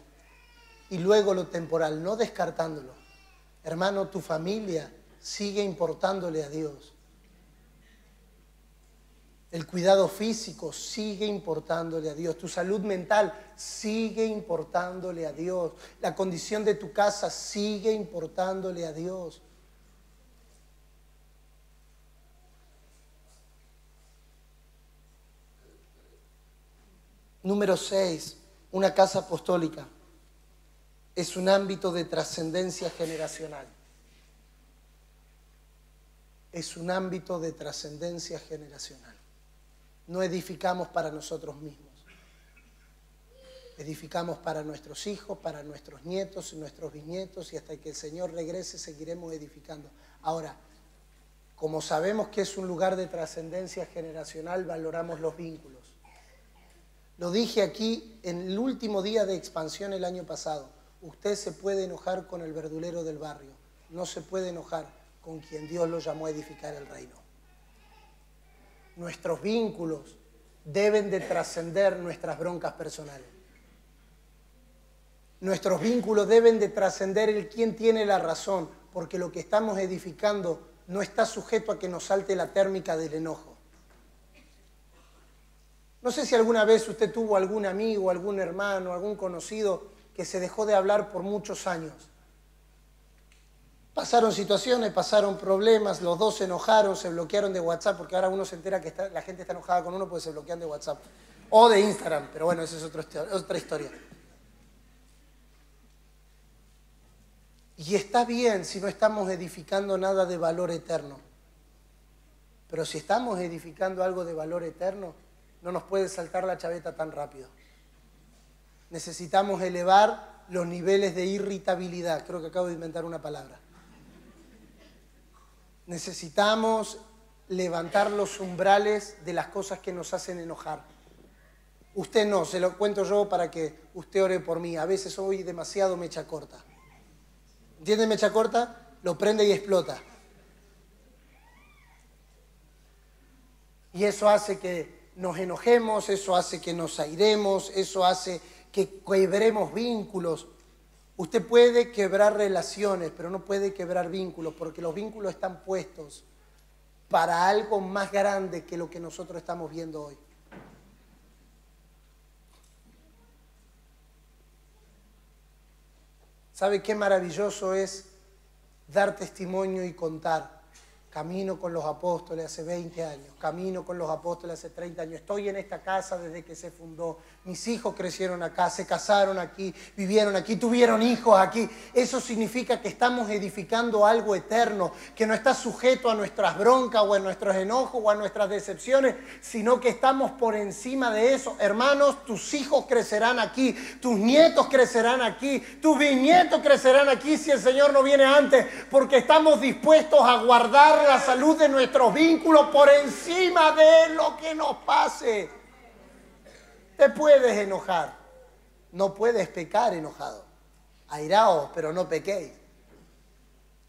y luego lo temporal, no descartándolo. Hermano, tu familia sigue importándole a Dios. El cuidado físico sigue importándole a Dios. Tu salud mental sigue importándole a Dios. La condición de tu casa sigue importándole a Dios. Número 6, una casa apostólica. Es un ámbito de trascendencia generacional. Es un ámbito de trascendencia generacional. No edificamos para nosotros mismos. Edificamos para nuestros hijos, para nuestros nietos y nuestros bisnietos y hasta que el Señor regrese seguiremos edificando. Ahora, como sabemos que es un lugar de trascendencia generacional, valoramos los vínculos. Lo dije aquí en el último día de expansión el año pasado. Usted se puede enojar con el verdulero del barrio, no se puede enojar con quien Dios lo llamó a edificar el reino. Nuestros vínculos deben de trascender nuestras broncas personales. Nuestros vínculos deben de trascender el quién tiene la razón, porque lo que estamos edificando no está sujeto a que nos salte la térmica del enojo. No sé si alguna vez usted tuvo algún amigo, algún hermano, algún conocido que se dejó de hablar por muchos años. Pasaron situaciones, pasaron problemas, los dos se enojaron, se bloquearon de WhatsApp, porque ahora uno se entera que la gente está enojada con uno porque se bloquean de WhatsApp. O de Instagram, pero bueno, esa es otra historia. Y está bien si no estamos edificando nada de valor eterno. Pero si estamos edificando algo de valor eterno, no nos puede saltar la chaveta tan rápido. Necesitamos elevar los niveles de irritabilidad. Creo que acabo de inventar una palabra. Necesitamos levantar los umbrales de las cosas que nos hacen enojar. Usted no, se lo cuento yo para que usted ore por mí. A veces soy demasiado mecha corta. ¿Entiende mecha corta? Lo prende y explota. Y eso hace que nos enojemos, eso hace que nos airemos, eso hace que quebremos vínculos. Usted puede quebrar relaciones, pero no puede quebrar vínculos, porque los vínculos están puestos para algo más grande que lo que nosotros estamos viendo hoy. ¿Sabe qué maravilloso es dar testimonio y contar Camino con los apóstoles hace 20 años, camino con los apóstoles hace 30 años. Estoy en esta casa desde que se fundó. Mis hijos crecieron acá, se casaron aquí, vivieron aquí, tuvieron hijos aquí. Eso significa que estamos edificando algo eterno, que no está sujeto a nuestras broncas o a nuestros enojos o a nuestras decepciones, sino que estamos por encima de eso. Hermanos, tus hijos crecerán aquí, tus nietos crecerán aquí, tus bisnietos crecerán aquí si el Señor no viene antes, porque estamos dispuestos a guardar la salud de nuestros vínculos por encima de lo que nos pase. Te puedes enojar, no puedes pecar enojado. Airaos, pero no pequéis.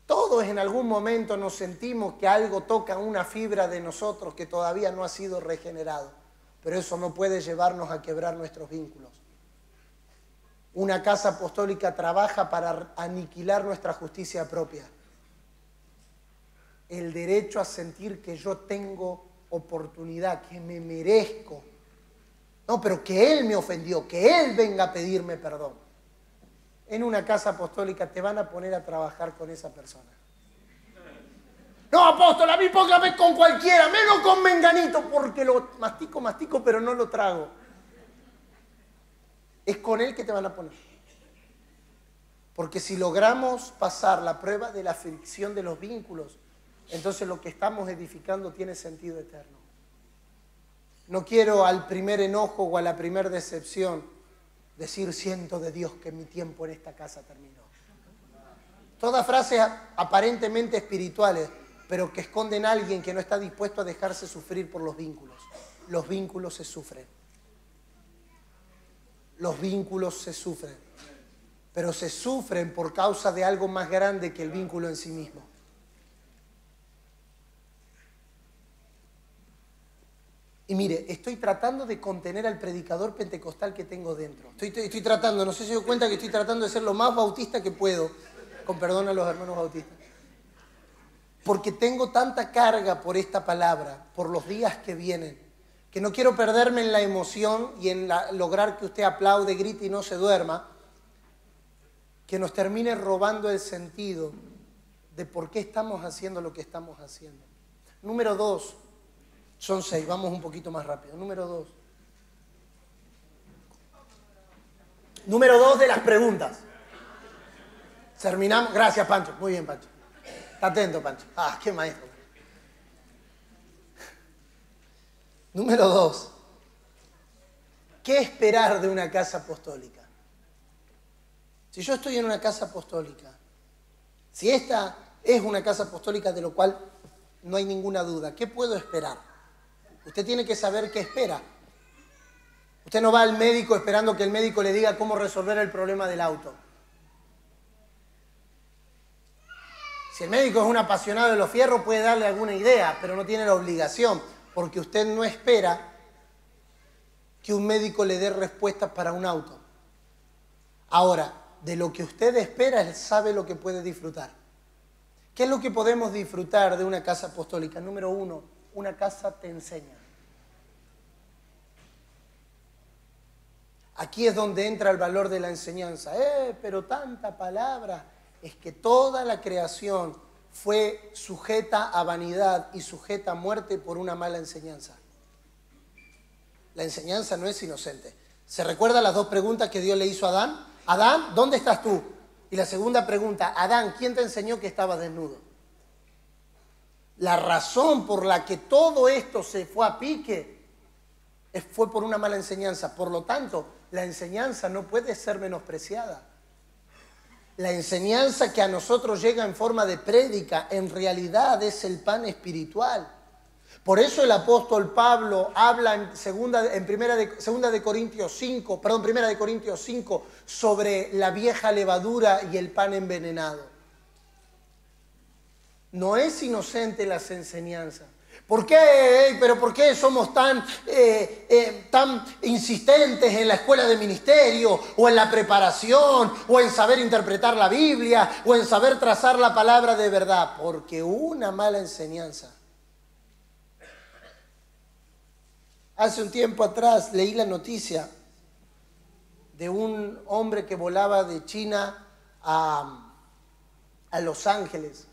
Todos en algún momento nos sentimos que algo toca una fibra de nosotros que todavía no ha sido regenerado, pero eso no puede llevarnos a quebrar nuestros vínculos. Una casa apostólica trabaja para aniquilar nuestra justicia propia el derecho a sentir que yo tengo oportunidad, que me merezco. No, pero que Él me ofendió, que Él venga a pedirme perdón. En una casa apostólica te van a poner a trabajar con esa persona. No, apóstol, a mí póngame con cualquiera, menos con menganito, porque lo mastico, mastico, pero no lo trago. Es con Él que te van a poner. Porque si logramos pasar la prueba de la fricción de los vínculos, entonces lo que estamos edificando tiene sentido eterno. No quiero al primer enojo o a la primera decepción decir siento de Dios que mi tiempo en esta casa terminó. Todas frases aparentemente espirituales, pero que esconden a alguien que no está dispuesto a dejarse sufrir por los vínculos. Los vínculos se sufren. Los vínculos se sufren. Pero se sufren por causa de algo más grande que el vínculo en sí mismo. Y mire, estoy tratando de contener al predicador pentecostal que tengo dentro. Estoy, tratando, no sé si se cuenta que estoy tratando de ser lo más bautista que puedo, con perdón a los hermanos bautistas. Porque tengo tanta carga por esta palabra, por los días que vienen, que no quiero perderme en la emoción y en lograr que usted aplaude, grite y no se duerma, que nos termine robando el sentido de por qué estamos haciendo lo que estamos haciendo. Número dos, son seis, vamos un poquito más rápido. Número dos. Número dos de las preguntas. Terminamos. Gracias, Pancho. Muy bien, Pancho. Está atento, Pancho. Ah, qué maestro. Número dos. ¿Qué esperar de una casa apostólica? Si yo estoy en una casa apostólica, si esta es una casa apostólica de lo cual no hay ninguna duda, ¿qué puedo esperar? Usted tiene que saber qué espera. Usted no va al médico esperando que el médico le diga cómo resolver el problema del auto. Si el médico es un apasionado de los fierros, puede darle alguna idea, pero no tiene la obligación, porque usted no espera que un médico le dé respuestas para un auto. Ahora, de lo que usted espera, él sabe lo que puede disfrutar. ¿Qué es lo que podemos disfrutar de una casa apostólica? Número uno, una casa te enseña. Aquí es donde entra el valor de la enseñanza. Eh, pero tanta palabra. Es que toda la creación fue sujeta a vanidad y sujeta a muerte por una mala enseñanza. La enseñanza no es inocente. ¿Se recuerda las dos preguntas que Dios le hizo a Adán? Adán, ¿dónde estás tú? Y la segunda pregunta, Adán, ¿quién te enseñó que estabas desnudo? La razón por la que todo esto se fue a pique fue por una mala enseñanza. Por lo tanto, la enseñanza no puede ser menospreciada. La enseñanza que a nosotros llega en forma de prédica en realidad es el pan espiritual. Por eso el apóstol Pablo habla en segunda, primera de, segunda de Corintios 5, perdón, primera de Corintios 5 sobre la vieja levadura y el pan envenenado. No es inocente las enseñanzas. ¿Por qué? ¿Pero por qué somos tan, eh, eh, tan insistentes en la escuela de ministerio o en la preparación o en saber interpretar la Biblia o en saber trazar la palabra de verdad? Porque una mala enseñanza. Hace un tiempo atrás leí la noticia de un hombre que volaba de China a a Los Ángeles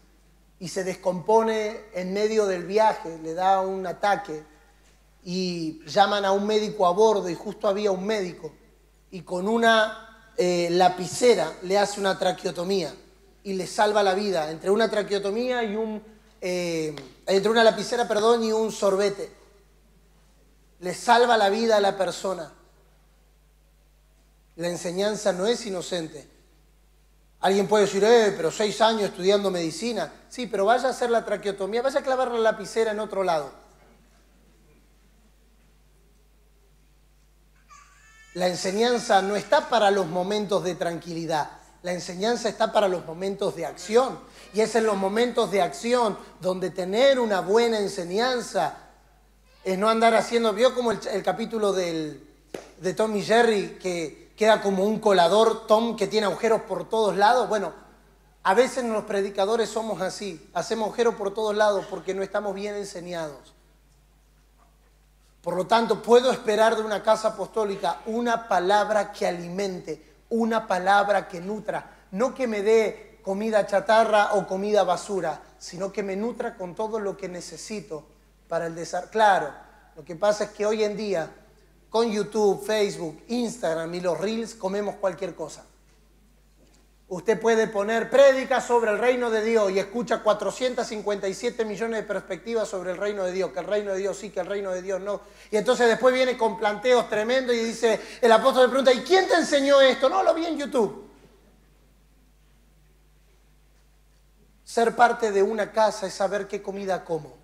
y se descompone en medio del viaje, le da un ataque y llaman a un médico a bordo y justo había un médico y con una eh, lapicera le hace una traqueotomía y le salva la vida entre una traqueotomía y un eh, entre una lapicera perdón y un sorbete. Le salva la vida a la persona. La enseñanza no es inocente Alguien puede decir, eh, pero seis años estudiando medicina. Sí, pero vaya a hacer la traqueotomía, vaya a clavar la lapicera en otro lado. La enseñanza no está para los momentos de tranquilidad, la enseñanza está para los momentos de acción. Y es en los momentos de acción donde tener una buena enseñanza es no andar haciendo, vio como el, capítulo del, de Tommy Jerry que queda como un colador Tom que tiene agujeros por todos lados. Bueno, a veces los predicadores somos así, hacemos agujeros por todos lados porque no estamos bien enseñados. Por lo tanto, puedo esperar de una casa apostólica una palabra que alimente, una palabra que nutra, no que me dé comida chatarra o comida basura, sino que me nutra con todo lo que necesito para el desarrollo. Claro, lo que pasa es que hoy en día, con YouTube, Facebook, Instagram y los Reels, comemos cualquier cosa. Usted puede poner prédicas sobre el reino de Dios y escucha 457 millones de perspectivas sobre el reino de Dios, que el reino de Dios sí, que el reino de Dios no. Y entonces después viene con planteos tremendos y dice, el apóstol le pregunta, ¿y quién te enseñó esto? No, lo vi en YouTube. Ser parte de una casa es saber qué comida como.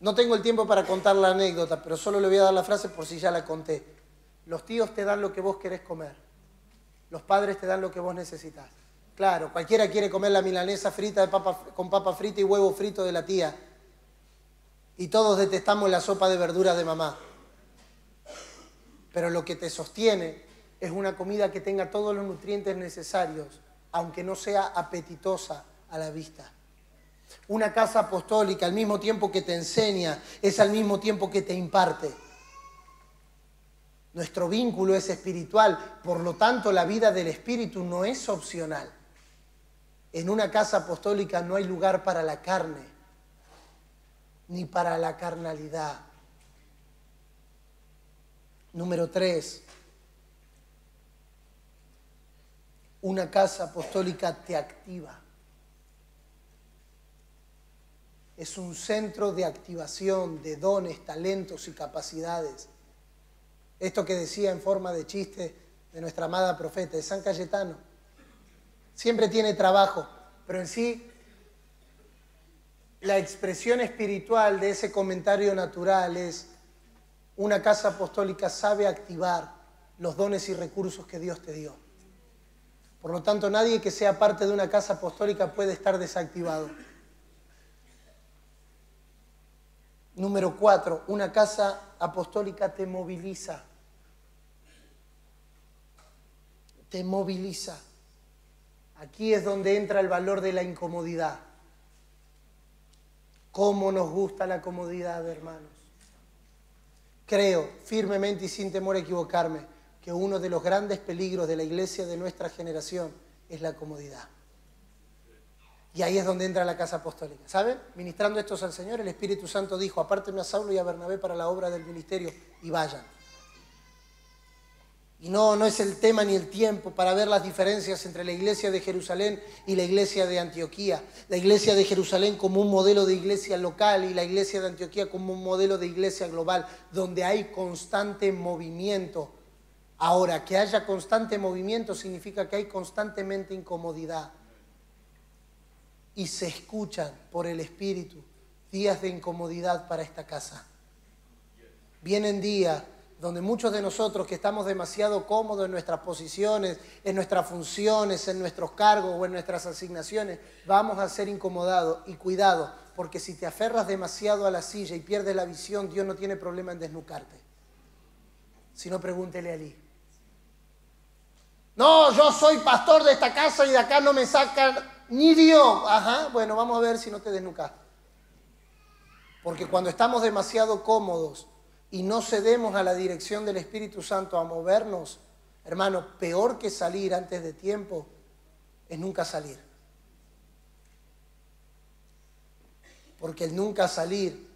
No tengo el tiempo para contar la anécdota, pero solo le voy a dar la frase por si ya la conté. Los tíos te dan lo que vos querés comer. Los padres te dan lo que vos necesitas. Claro, cualquiera quiere comer la milanesa frita con papa frita y huevo frito de la tía. Y todos detestamos la sopa de verduras de mamá. Pero lo que te sostiene es una comida que tenga todos los nutrientes necesarios, aunque no sea apetitosa a la vista. Una casa apostólica, al mismo tiempo que te enseña, es al mismo tiempo que te imparte. Nuestro vínculo es espiritual, por lo tanto la vida del espíritu no es opcional. En una casa apostólica no hay lugar para la carne, ni para la carnalidad. Número tres, una casa apostólica te activa. Es un centro de activación de dones, talentos y capacidades esto que decía en forma de chiste de nuestra amada profeta, de San Cayetano. Siempre tiene trabajo, pero en sí la expresión espiritual de ese comentario natural es una casa apostólica sabe activar los dones y recursos que Dios te dio. Por lo tanto, nadie que sea parte de una casa apostólica puede estar desactivado. Número cuatro, una casa apostólica te moviliza. Te moviliza. Aquí es donde entra el valor de la incomodidad. ¿Cómo nos gusta la comodidad, hermanos? Creo firmemente y sin temor a equivocarme que uno de los grandes peligros de la iglesia de nuestra generación es la comodidad. Y ahí es donde entra la casa apostólica. ¿Saben? Ministrando estos al Señor, el Espíritu Santo dijo, apártenme a Saulo y a Bernabé para la obra del ministerio y vayan. Y no, no es el tema ni el tiempo para ver las diferencias entre la iglesia de Jerusalén y la iglesia de Antioquía. La iglesia de Jerusalén como un modelo de iglesia local y la iglesia de Antioquía como un modelo de iglesia global, donde hay constante movimiento. Ahora, que haya constante movimiento significa que hay constantemente incomodidad y se escuchan por el Espíritu días de incomodidad para esta casa. Vienen días donde muchos de nosotros que estamos demasiado cómodos en nuestras posiciones, en nuestras funciones, en nuestros cargos o en nuestras asignaciones, vamos a ser incomodados. Y cuidado, porque si te aferras demasiado a la silla y pierdes la visión, Dios no tiene problema en desnucarte. Si no, pregúntele a Ali. No, yo soy pastor de esta casa y de acá no me sacan ni Dios. Ajá, bueno, vamos a ver si no te desnucas. Porque cuando estamos demasiado cómodos y no cedemos a la dirección del Espíritu Santo a movernos, hermano, peor que salir antes de tiempo es nunca salir. Porque el nunca salir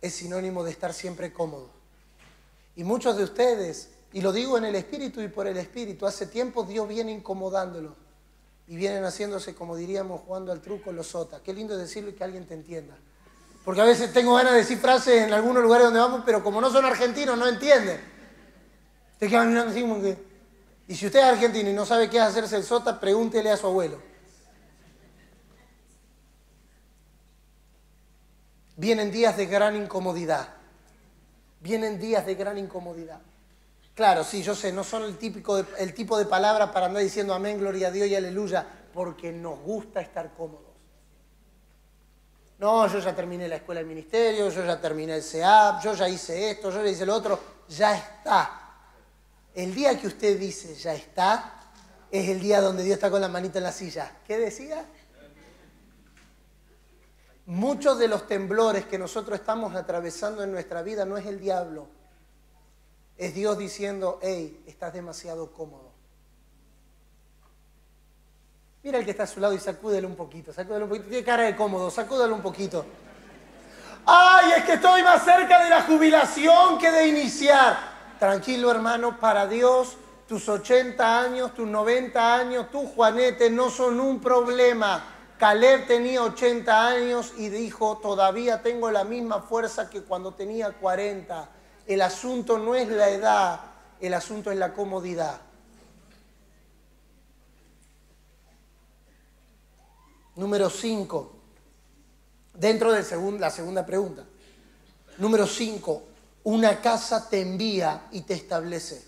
es sinónimo de estar siempre cómodo. Y muchos de ustedes, y lo digo en el espíritu y por el espíritu, hace tiempo Dios viene incomodándolos y vienen haciéndose, como diríamos, jugando al truco los sotas. Qué lindo decirlo y que alguien te entienda. Porque a veces tengo ganas de decir frases en algunos lugares donde vamos, pero como no son argentinos, no entienden. Y si usted es argentino y no sabe qué es hacerse el sota, pregúntele a su abuelo. Vienen días de gran incomodidad. Vienen días de gran incomodidad. Claro, sí, yo sé, no son el, típico el tipo de palabras para andar diciendo amén, gloria a Dios y aleluya, porque nos gusta estar cómodos. No, yo ya terminé la escuela del ministerio, yo ya terminé el CEAP, yo ya hice esto, yo ya hice lo otro, ya está. El día que usted dice ya está, es el día donde Dios está con la manita en la silla. ¿Qué decía? Muchos de los temblores que nosotros estamos atravesando en nuestra vida no es el diablo, es Dios diciendo, hey, estás demasiado cómodo. Mira el que está a su lado y sacúdelo un poquito, sacúdelo un poquito. Tiene cara de cómodo, sacúdelo un poquito. ¡Ay, es que estoy más cerca de la jubilación que de iniciar! Tranquilo, hermano, para Dios, tus 80 años, tus 90 años, tu Juanete no son un problema. Caleb tenía 80 años y dijo, todavía tengo la misma fuerza que cuando tenía 40. El asunto no es la edad, el asunto es la comodidad. Número 5, dentro de la segunda pregunta. Número 5, una casa te envía y te establece.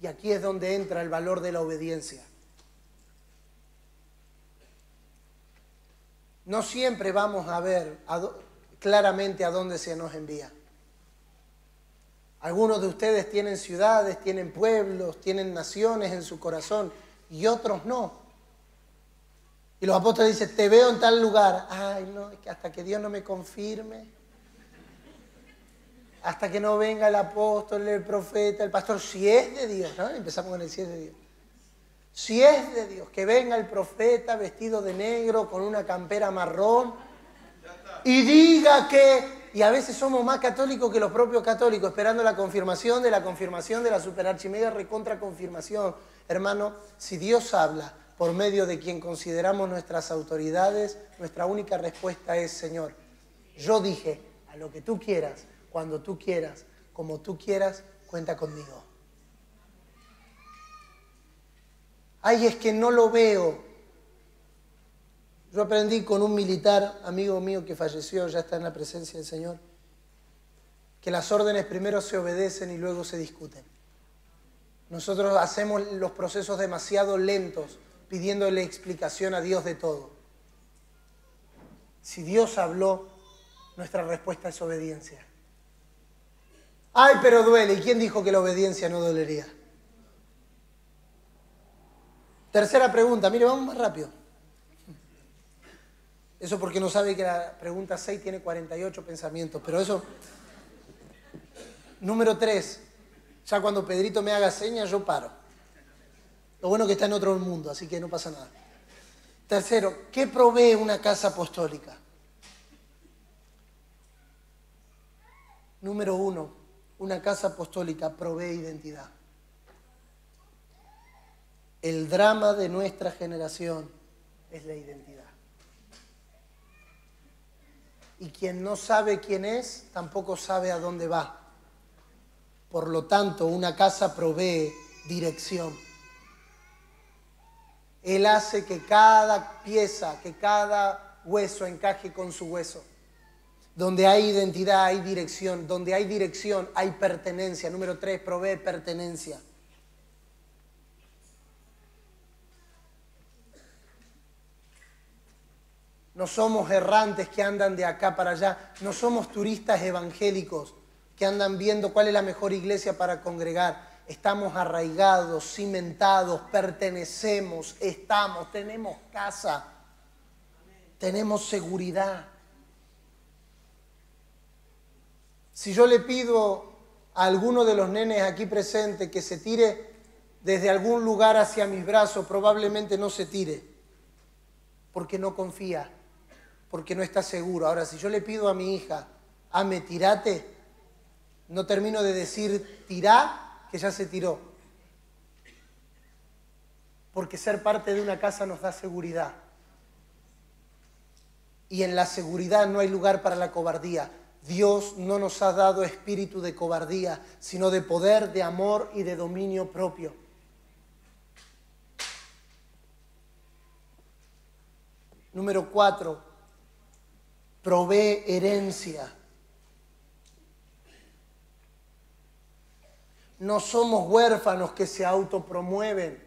Y aquí es donde entra el valor de la obediencia. No siempre vamos a ver claramente a dónde se nos envía. Algunos de ustedes tienen ciudades, tienen pueblos, tienen naciones en su corazón y otros no. Y los apóstoles dicen, te veo en tal lugar. Ay, no, es que hasta que Dios no me confirme, hasta que no venga el apóstol, el profeta, el pastor, si es de Dios, ¿no? Empezamos con el si es de Dios. Si es de Dios, que venga el profeta vestido de negro con una campera marrón y diga que, y a veces somos más católicos que los propios católicos, esperando la confirmación de la confirmación de la superarchimega recontra confirmación. Hermano, si Dios habla, por medio de quien consideramos nuestras autoridades, nuestra única respuesta es, Señor, yo dije, a lo que tú quieras, cuando tú quieras, como tú quieras, cuenta conmigo. Ay, es que no lo veo. Yo aprendí con un militar, amigo mío que falleció, ya está en la presencia del Señor, que las órdenes primero se obedecen y luego se discuten. Nosotros hacemos los procesos demasiado lentos pidiéndole explicación a Dios de todo. Si Dios habló, nuestra respuesta es obediencia. Ay, pero duele. ¿Y quién dijo que la obediencia no dolería? Tercera pregunta. Mire, vamos más rápido. Eso porque no sabe que la pregunta 6 tiene 48 pensamientos. Pero eso... Número 3. Ya cuando Pedrito me haga señas, yo paro. Lo bueno que está en otro mundo, así que no pasa nada. Tercero, ¿qué provee una casa apostólica? Número uno, una casa apostólica provee identidad. El drama de nuestra generación es la identidad. Y quien no sabe quién es, tampoco sabe a dónde va. Por lo tanto, una casa provee dirección. Él hace que cada pieza, que cada hueso encaje con su hueso. Donde hay identidad, hay dirección. Donde hay dirección, hay pertenencia. Número tres, provee pertenencia. No somos errantes que andan de acá para allá. No somos turistas evangélicos que andan viendo cuál es la mejor iglesia para congregar estamos arraigados, cimentados, pertenecemos, estamos, tenemos casa, tenemos seguridad. Si yo le pido a alguno de los nenes aquí presentes que se tire desde algún lugar hacia mis brazos, probablemente no se tire, porque no confía, porque no está seguro. Ahora, si yo le pido a mi hija, ame, tirate, no termino de decir tirá, que ya se tiró. Porque ser parte de una casa nos da seguridad. Y en la seguridad no hay lugar para la cobardía. Dios no nos ha dado espíritu de cobardía, sino de poder, de amor y de dominio propio. Número cuatro, provee herencia. No somos huérfanos que se autopromueven,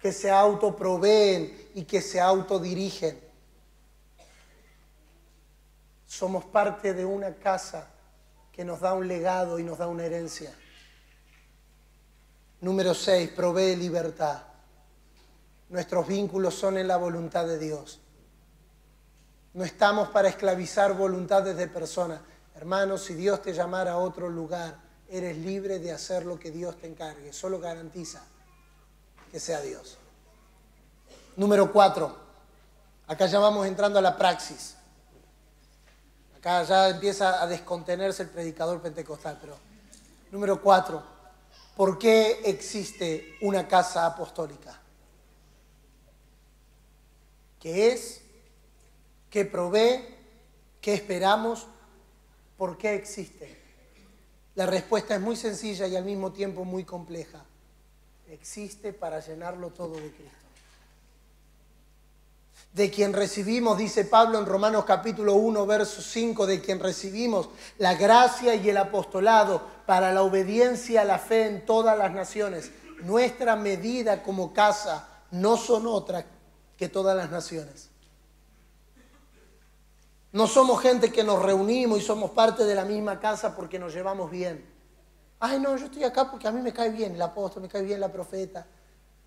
que se autoproveen y que se autodirigen. Somos parte de una casa que nos da un legado y nos da una herencia. Número seis, provee libertad. Nuestros vínculos son en la voluntad de Dios. No estamos para esclavizar voluntades de personas. Hermanos, si Dios te llamara a otro lugar, eres libre de hacer lo que Dios te encargue. Solo garantiza que sea Dios. Número cuatro. Acá ya vamos entrando a la praxis. Acá ya empieza a descontenerse el predicador pentecostal, pero número cuatro. ¿Por qué existe una casa apostólica? ¿Qué es? ¿Qué provee? ¿Qué esperamos? ¿Por qué existe? La respuesta es muy sencilla y al mismo tiempo muy compleja. Existe para llenarlo todo de Cristo. De quien recibimos, dice Pablo en Romanos capítulo 1, verso 5, de quien recibimos la gracia y el apostolado para la obediencia a la fe en todas las naciones. Nuestra medida como casa no son otras que todas las naciones. No somos gente que nos reunimos y somos parte de la misma casa porque nos llevamos bien. Ay, no, yo estoy acá porque a mí me cae bien el apóstol, me cae bien la profeta,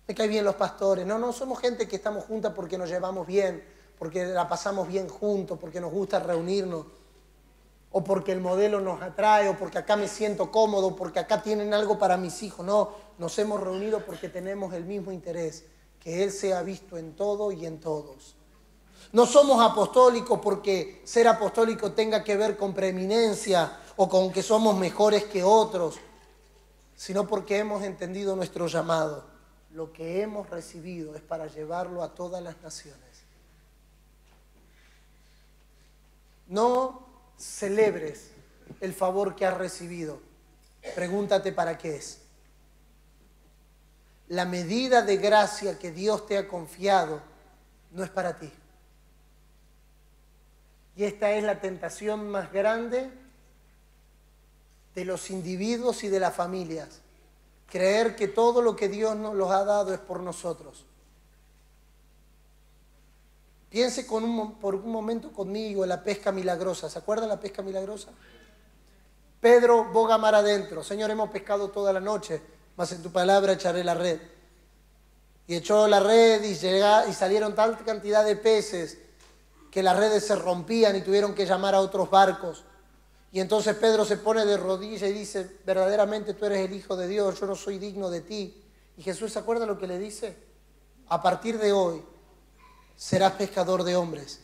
me cae bien los pastores. No, no, somos gente que estamos juntas porque nos llevamos bien, porque la pasamos bien juntos, porque nos gusta reunirnos, o porque el modelo nos atrae, o porque acá me siento cómodo, porque acá tienen algo para mis hijos. No, nos hemos reunido porque tenemos el mismo interés, que Él sea visto en todo y en todos. No somos apostólicos porque ser apostólico tenga que ver con preeminencia o con que somos mejores que otros, sino porque hemos entendido nuestro llamado. Lo que hemos recibido es para llevarlo a todas las naciones. No celebres el favor que has recibido. Pregúntate para qué es. La medida de gracia que Dios te ha confiado no es para ti. Y esta es la tentación más grande de los individuos y de las familias. Creer que todo lo que Dios nos los ha dado es por nosotros. Piense por un momento conmigo en la pesca milagrosa. ¿Se acuerdan la pesca milagrosa? Pedro boga mar adentro. Señor, hemos pescado toda la noche, mas en tu palabra echaré la red. Y echó la red y, y salieron tal cantidad de peces que las redes se rompían y tuvieron que llamar a otros barcos. Y entonces Pedro se pone de rodillas y dice, verdaderamente tú eres el Hijo de Dios, yo no soy digno de ti. Y Jesús, ¿se acuerda lo que le dice? A partir de hoy serás pescador de hombres.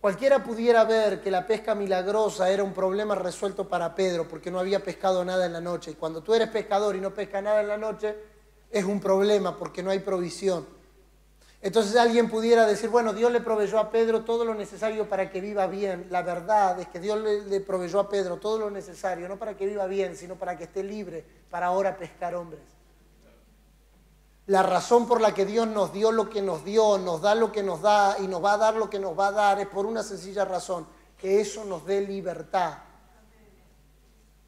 Cualquiera pudiera ver que la pesca milagrosa era un problema resuelto para Pedro porque no había pescado nada en la noche. Y cuando tú eres pescador y no pescas nada en la noche, es un problema porque no hay provisión. Entonces alguien pudiera decir, bueno, Dios le proveyó a Pedro todo lo necesario para que viva bien. La verdad es que Dios le, proveyó a Pedro todo lo necesario, no para que viva bien, sino para que esté libre para ahora pescar hombres. La razón por la que Dios nos dio lo que nos dio, nos da lo que nos da y nos va a dar lo que nos va a dar es por una sencilla razón, que eso nos dé libertad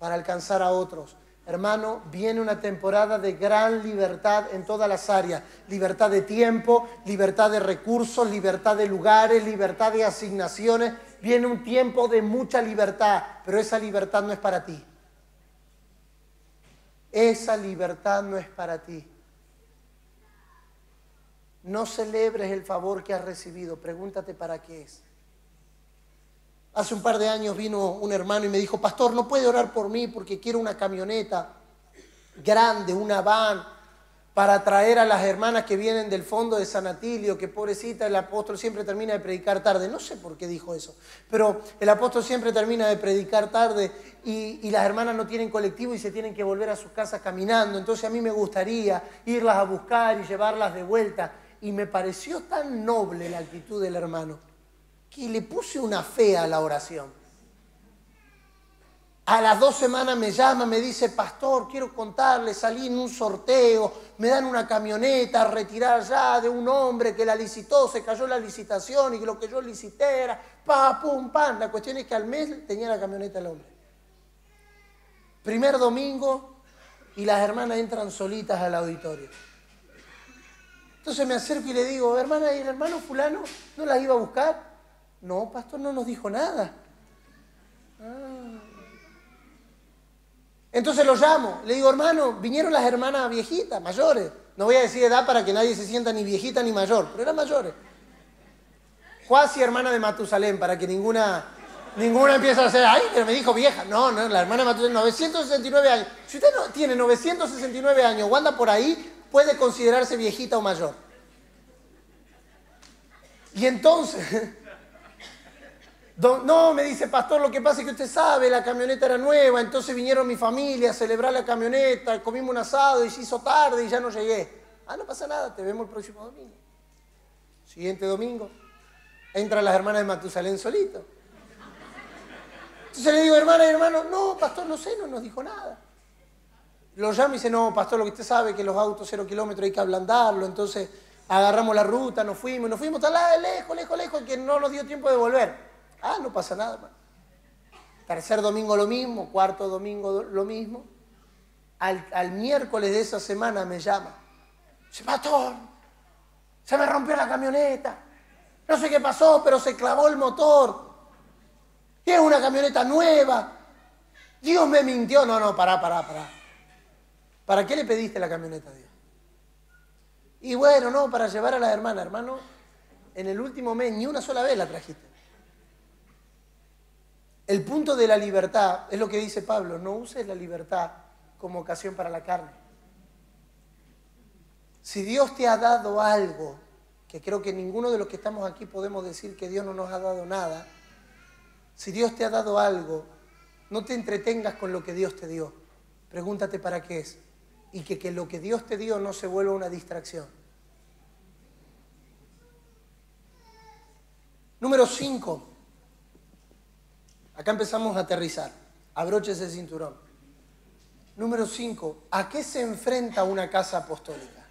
para alcanzar a otros. Hermano, viene una temporada de gran libertad en todas las áreas. Libertad de tiempo, libertad de recursos, libertad de lugares, libertad de asignaciones. Viene un tiempo de mucha libertad, pero esa libertad no es para ti. Esa libertad no es para ti. No celebres el favor que has recibido, pregúntate para qué es. Hace un par de años vino un hermano y me dijo, pastor, no puede orar por mí porque quiero una camioneta. grande, una van, para traer a las hermanas que vienen del fondo de San Atilio, que pobrecita el apóstol siempre termina de predicar tarde. No sé por qué dijo eso, pero el apóstol siempre termina de predicar tarde y, y, las hermanas no tienen colectivo y se tienen que volver a sus casas caminando. Entonces a mí me gustaría irlas a buscar y llevarlas de vuelta. Y me pareció tan noble la actitud del hermano que le puse una fe a la oración. A las dos semanas me llama, me dice, pastor, quiero contarle, salí en un sorteo, me dan una camioneta a retirar ya de un hombre que la licitó, se cayó la licitación y lo que yo licité era pa, pum, pam. La cuestión es que al mes tenía la camioneta el hombre. Primer domingo y las hermanas entran solitas al auditorio. Entonces me acerco y le digo, hermana, ¿y el hermano fulano no las iba a buscar? No, pastor, no nos dijo nada. Ah. Entonces lo llamo, le digo, hermano, vinieron las hermanas viejitas, mayores. No voy a decir edad para que nadie se sienta ni viejita ni mayor, pero eran mayores. Cuasi hermana de Matusalén, para que ninguna, ninguna empiece a hacer, ay, pero me dijo vieja. No, no, la hermana de Matusalén, 969 años. Si usted no tiene 969 años o anda por ahí, puede considerarse viejita o mayor. Y entonces, no, me dice, pastor, lo que pasa es que usted sabe, la camioneta era nueva, entonces vinieron mi familia a celebrar la camioneta, comimos un asado y se hizo tarde y ya no llegué. Ah, no pasa nada, te vemos el próximo domingo. Siguiente domingo, entran las hermanas de Matusalén solito. Entonces le digo, hermana y hermano, no, pastor, no sé, no nos dijo nada. Lo llamo y dice, no, pastor, lo que usted sabe que los autos cero kilómetros hay que ablandarlo, entonces agarramos la ruta, nos fuimos, nos fuimos tan lejos, lejos, lejos, que no nos dio tiempo de volver. Ah, no pasa nada. Tercer domingo lo mismo, cuarto domingo lo mismo. Al, miércoles de esa semana me llama. Dice, pastor, se me rompió la camioneta. No sé qué pasó, pero se clavó el motor. Y es una camioneta nueva. Dios me mintió. No, no, pará, pará, pará. ¿Para qué le pediste la camioneta a Dios? Y bueno, no, para llevar a la hermana. Hermano, en el último mes ni una sola vez la trajiste. El punto de la libertad es lo que dice Pablo, no uses la libertad como ocasión para la carne. Si Dios te ha dado algo, que creo que ninguno de los que estamos aquí podemos decir que Dios no nos ha dado nada, si Dios te ha dado algo, no te entretengas con lo que Dios te dio. Pregúntate para qué es. Y que, que lo que Dios te dio no se vuelva una distracción. Número 5. Acá empezamos a aterrizar. Abroches el cinturón. Número 5. ¿A qué se enfrenta una casa apostólica?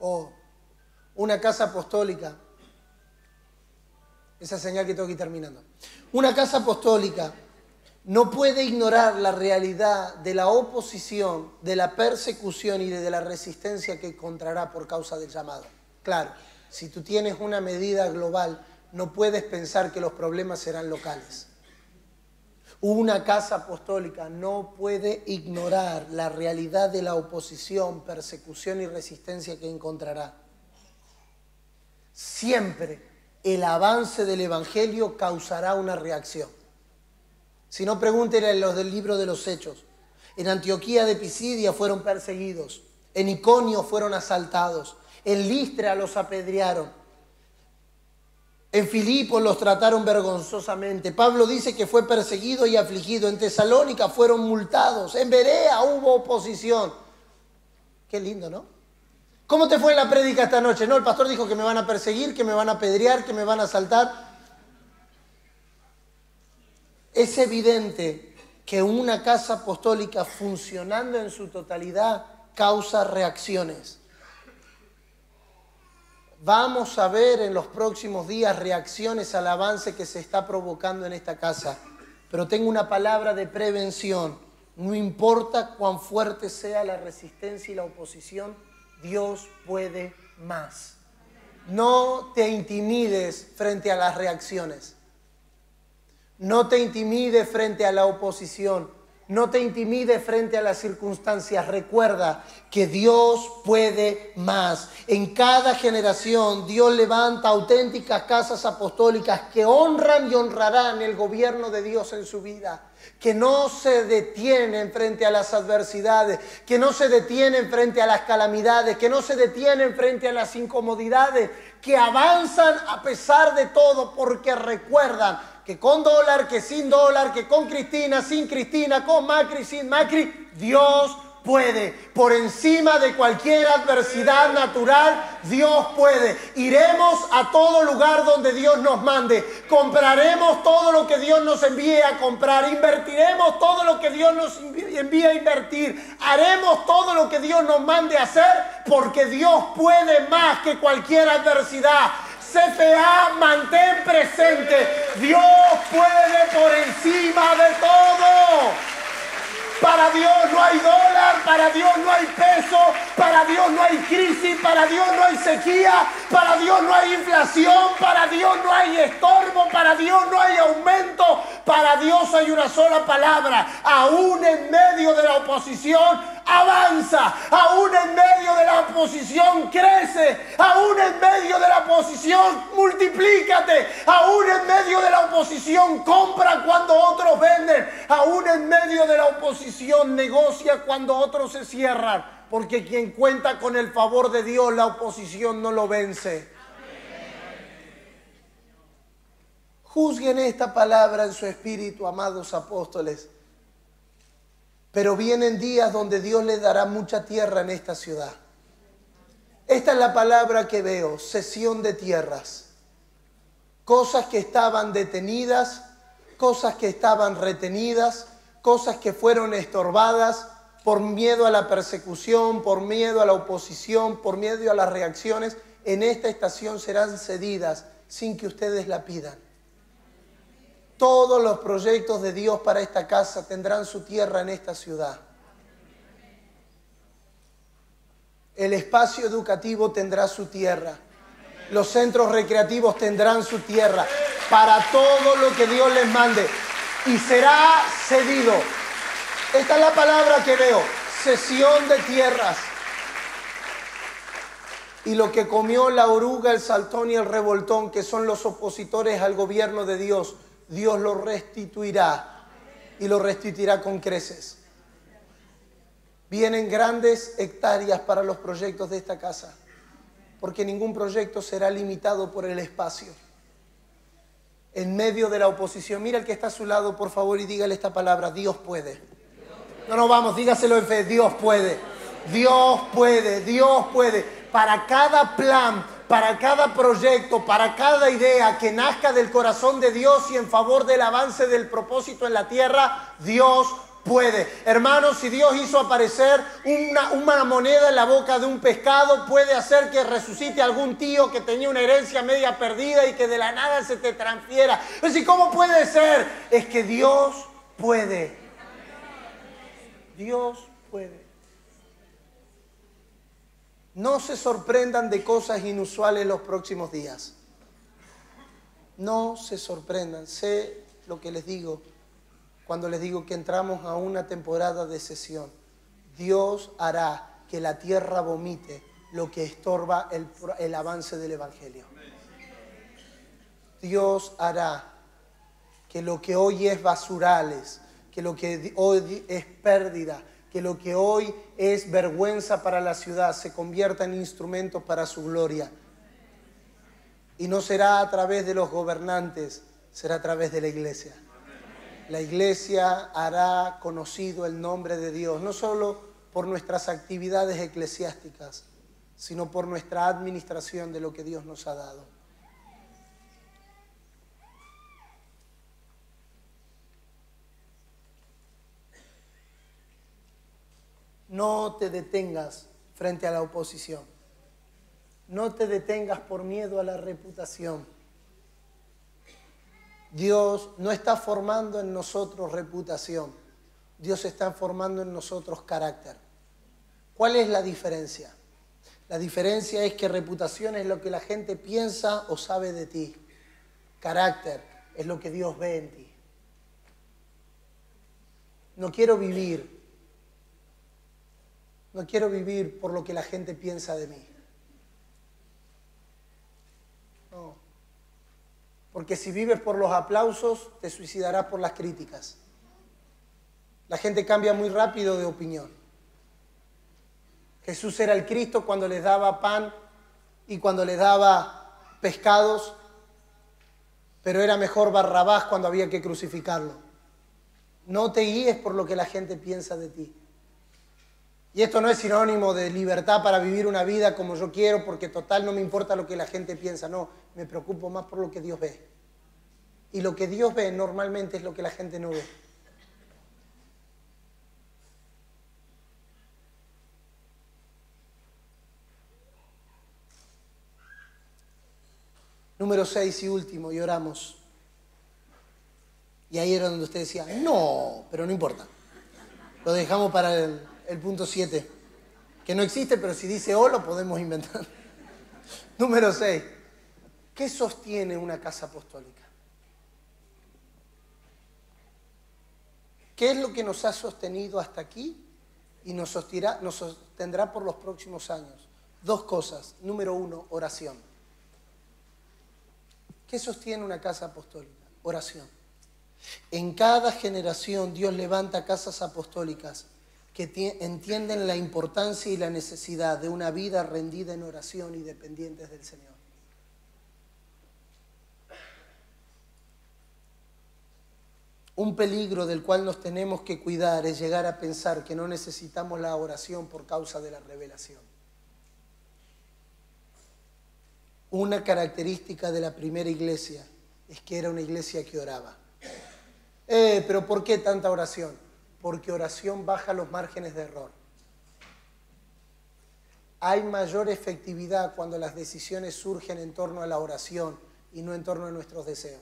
O una casa apostólica. Esa señal que tengo que ir terminando. Una casa apostólica no puede ignorar la realidad de la oposición, de la persecución y de la resistencia que encontrará por causa del llamado. Claro si tú tienes una medida global, no puedes pensar que los problemas serán locales. Una casa apostólica no puede ignorar la realidad de la oposición, persecución y resistencia que encontrará. Siempre el avance del Evangelio causará una reacción. Si no, pregúntenle a los del libro de los Hechos. En Antioquía de Pisidia fueron perseguidos, en Iconio fueron asaltados, en Listra los apedrearon. En Filipo los trataron vergonzosamente. Pablo dice que fue perseguido y afligido. En Tesalónica fueron multados. En Berea hubo oposición. Qué lindo, ¿no? ¿Cómo te fue en la prédica esta noche? No, el pastor dijo que me van a perseguir, que me van a apedrear, que me van a asaltar. Es evidente que una casa apostólica funcionando en su totalidad causa reacciones. Vamos a ver en los próximos días reacciones al avance que se está provocando en esta casa. Pero tengo una palabra de prevención. No importa cuán fuerte sea la resistencia y la oposición, Dios puede más. No te intimides frente a las reacciones. No te intimides frente a la oposición. No te intimide frente a las circunstancias. Recuerda que Dios puede más. En cada generación Dios levanta auténticas casas apostólicas que honran y honrarán el gobierno de Dios en su vida que no se detienen frente a las adversidades, que no se detienen frente a las calamidades, que no se detienen frente a las incomodidades, que avanzan a pesar de todo porque recuerdan que con dólar, que sin dólar, que con Cristina, sin Cristina, con Macri, sin Macri, Dios puede. Por encima de cualquier adversidad natural, Dios puede. Iremos a todo lugar donde Dios nos mande. Compraremos todo lo que Dios nos envíe a comprar. Invertiremos todo lo que Dios nos envíe a invertir. Haremos todo lo que Dios nos mande a hacer porque Dios puede más que cualquier adversidad. CFA, mantén presente. Dios puede por encima de todo. Para Dios no hay dólar, para Dios no hay peso, para Dios no hay crisis, para Dios no hay sequía, para Dios no hay inflación, para Dios no hay estorbo, para Dios no hay aumento, para Dios hay una sola palabra. Aún en medio de la oposición, avanza, aún en medio de la oposición, crece, aún en medio de la oposición, multiplícate, aún en medio de la oposición, compra cuando otros venden, aún en medio de la oposición, negocia cuando otros se cierran, porque quien cuenta con el favor de Dios, la oposición no lo vence. Juzguen esta palabra en su espíritu, amados apóstoles. Pero vienen días donde Dios le dará mucha tierra en esta ciudad. Esta es la palabra que veo, cesión de tierras. Cosas que estaban detenidas, cosas que estaban retenidas, cosas que fueron estorbadas por miedo a la persecución, por miedo a la oposición, por miedo a las reacciones, en esta estación serán cedidas sin que ustedes la pidan. Todos los proyectos de Dios para esta casa tendrán su tierra en esta ciudad. El espacio educativo tendrá su tierra. Los centros recreativos tendrán su tierra para todo lo que Dios les mande. Y será cedido. Esta es la palabra que veo. Cesión de tierras. Y lo que comió la oruga, el saltón y el revoltón, que son los opositores al gobierno de Dios, Dios lo restituirá y lo restituirá con creces. Vienen grandes hectáreas para los proyectos de esta casa, porque ningún proyecto será limitado por el espacio. En medio de la oposición, mira el que está a su lado, por favor, y dígale esta palabra, Dios puede. No, no, vamos, dígaselo en fe, Dios puede. Dios puede, Dios puede. Para cada plan, para cada proyecto, para cada idea que nazca del corazón de Dios y en favor del avance del propósito en la tierra, Dios puede. Hermanos, si Dios hizo aparecer una, una, moneda en la boca de un pescado, puede hacer que resucite algún tío que tenía una herencia media perdida y que de la nada se te transfiera. Es decir, ¿cómo puede ser? Es que Dios puede. Dios puede. No se sorprendan de cosas inusuales los próximos días. No se sorprendan. Sé lo que les digo cuando les digo que entramos a una temporada de sesión. Dios hará que la tierra vomite lo que estorba el, el avance del Evangelio. Dios hará que lo que hoy es basurales, que lo que hoy es pérdida, que lo que hoy es vergüenza para la ciudad se convierta en instrumento para su gloria. Y no será a través de los gobernantes, será a través de la iglesia. La iglesia hará conocido el nombre de Dios, no solo por nuestras actividades eclesiásticas, sino por nuestra administración de lo que Dios nos ha dado. No te detengas frente a la oposición. No te detengas por miedo a la reputación. Dios no está formando en nosotros reputación. Dios está formando en nosotros carácter. ¿Cuál es la diferencia? La diferencia es que reputación es lo que la gente piensa o sabe de ti. Carácter es lo que Dios ve en ti. no quiero vivir, no quiero vivir por lo que la gente piensa de mí. No. Porque si vives por los aplausos, te suicidarás por las críticas. La gente cambia muy rápido de opinión. Jesús era el Cristo cuando les daba pan y cuando les daba pescados, pero era mejor Barrabás cuando había que crucificarlo. No te guíes por lo que la gente piensa de ti. Y esto no es sinónimo de libertad para vivir una vida como yo quiero, porque total no me importa lo que la gente piensa, no, me preocupo más por lo que Dios ve. Y lo que Dios ve normalmente es lo que la gente no ve. Número 6 y último, y oramos. Y ahí era donde usted decía, no, pero no importa. Lo dejamos para el, el punto 7, que no existe, pero si dice o lo podemos inventar. Número 6. ¿Qué sostiene una casa apostólica? ¿Qué es lo que nos ha sostenido hasta aquí y nos, nos sostendrá por los próximos años? Dos cosas. Número uno, oración. ¿Qué sostiene una casa apostólica? Oración. En cada generación Dios levanta casas apostólicas que entienden la importancia y la necesidad de una vida rendida en oración y dependientes del Señor. Un peligro del cual nos tenemos que cuidar es llegar a pensar que no necesitamos la oración por causa de la revelación. Una característica de la primera iglesia es que era una iglesia que oraba. Eh, pero ¿por qué tanta oración? Porque oración baja los márgenes de error. Hay mayor efectividad cuando las decisiones surgen en torno a la oración y no en torno a nuestros deseos.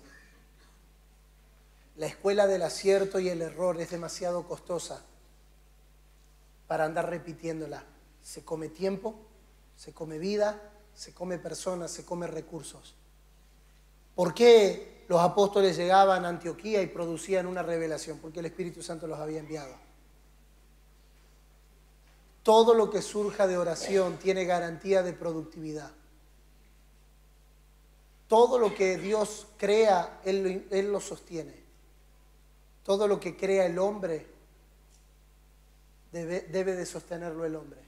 La escuela del acierto y el error es demasiado costosa para andar repitiéndola. Se come tiempo, se come vida, se come personas, se come recursos. ¿Por qué los apóstoles llegaban a Antioquía y producían una revelación? Porque el Espíritu Santo los había enviado. Todo lo que surja de oración tiene garantía de productividad. Todo lo que Dios crea, Él lo, sostiene. Todo lo que crea el hombre debe de sostenerlo el hombre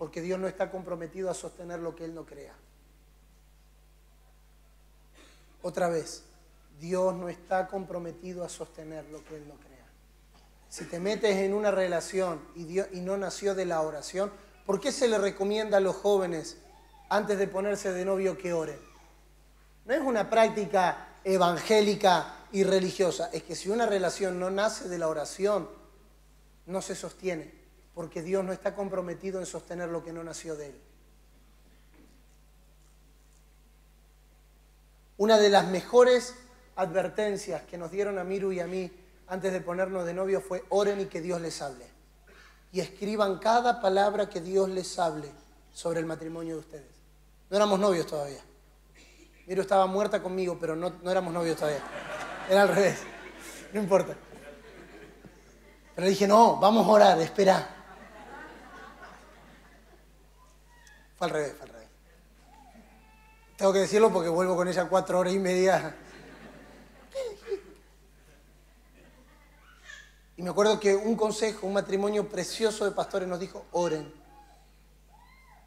porque Dios no está comprometido a sostener lo que Él no crea. Otra vez, Dios no está comprometido a sostener lo que Él no crea. Si te metes en una relación y, no nació de la oración, ¿por qué se le recomienda a los jóvenes antes de ponerse de novio que oren? No es una práctica evangélica y religiosa, es que si una relación no nace de la oración, no se sostiene porque Dios no está comprometido en sostener lo que no nació de Él. Una de las mejores advertencias que nos dieron a Miru y a mí antes de ponernos de novio fue oren y que Dios les hable. Y escriban cada palabra que Dios les hable sobre el matrimonio de ustedes. No éramos novios todavía. Miru estaba muerta conmigo, pero no, no éramos novios todavía. Era al revés. No importa. Pero dije, no, vamos a orar, espera. Fue al revés, fue al revés. Tengo que decirlo porque vuelvo con ella cuatro horas y media. Y me acuerdo que un consejo, un matrimonio precioso de pastores nos dijo, oren.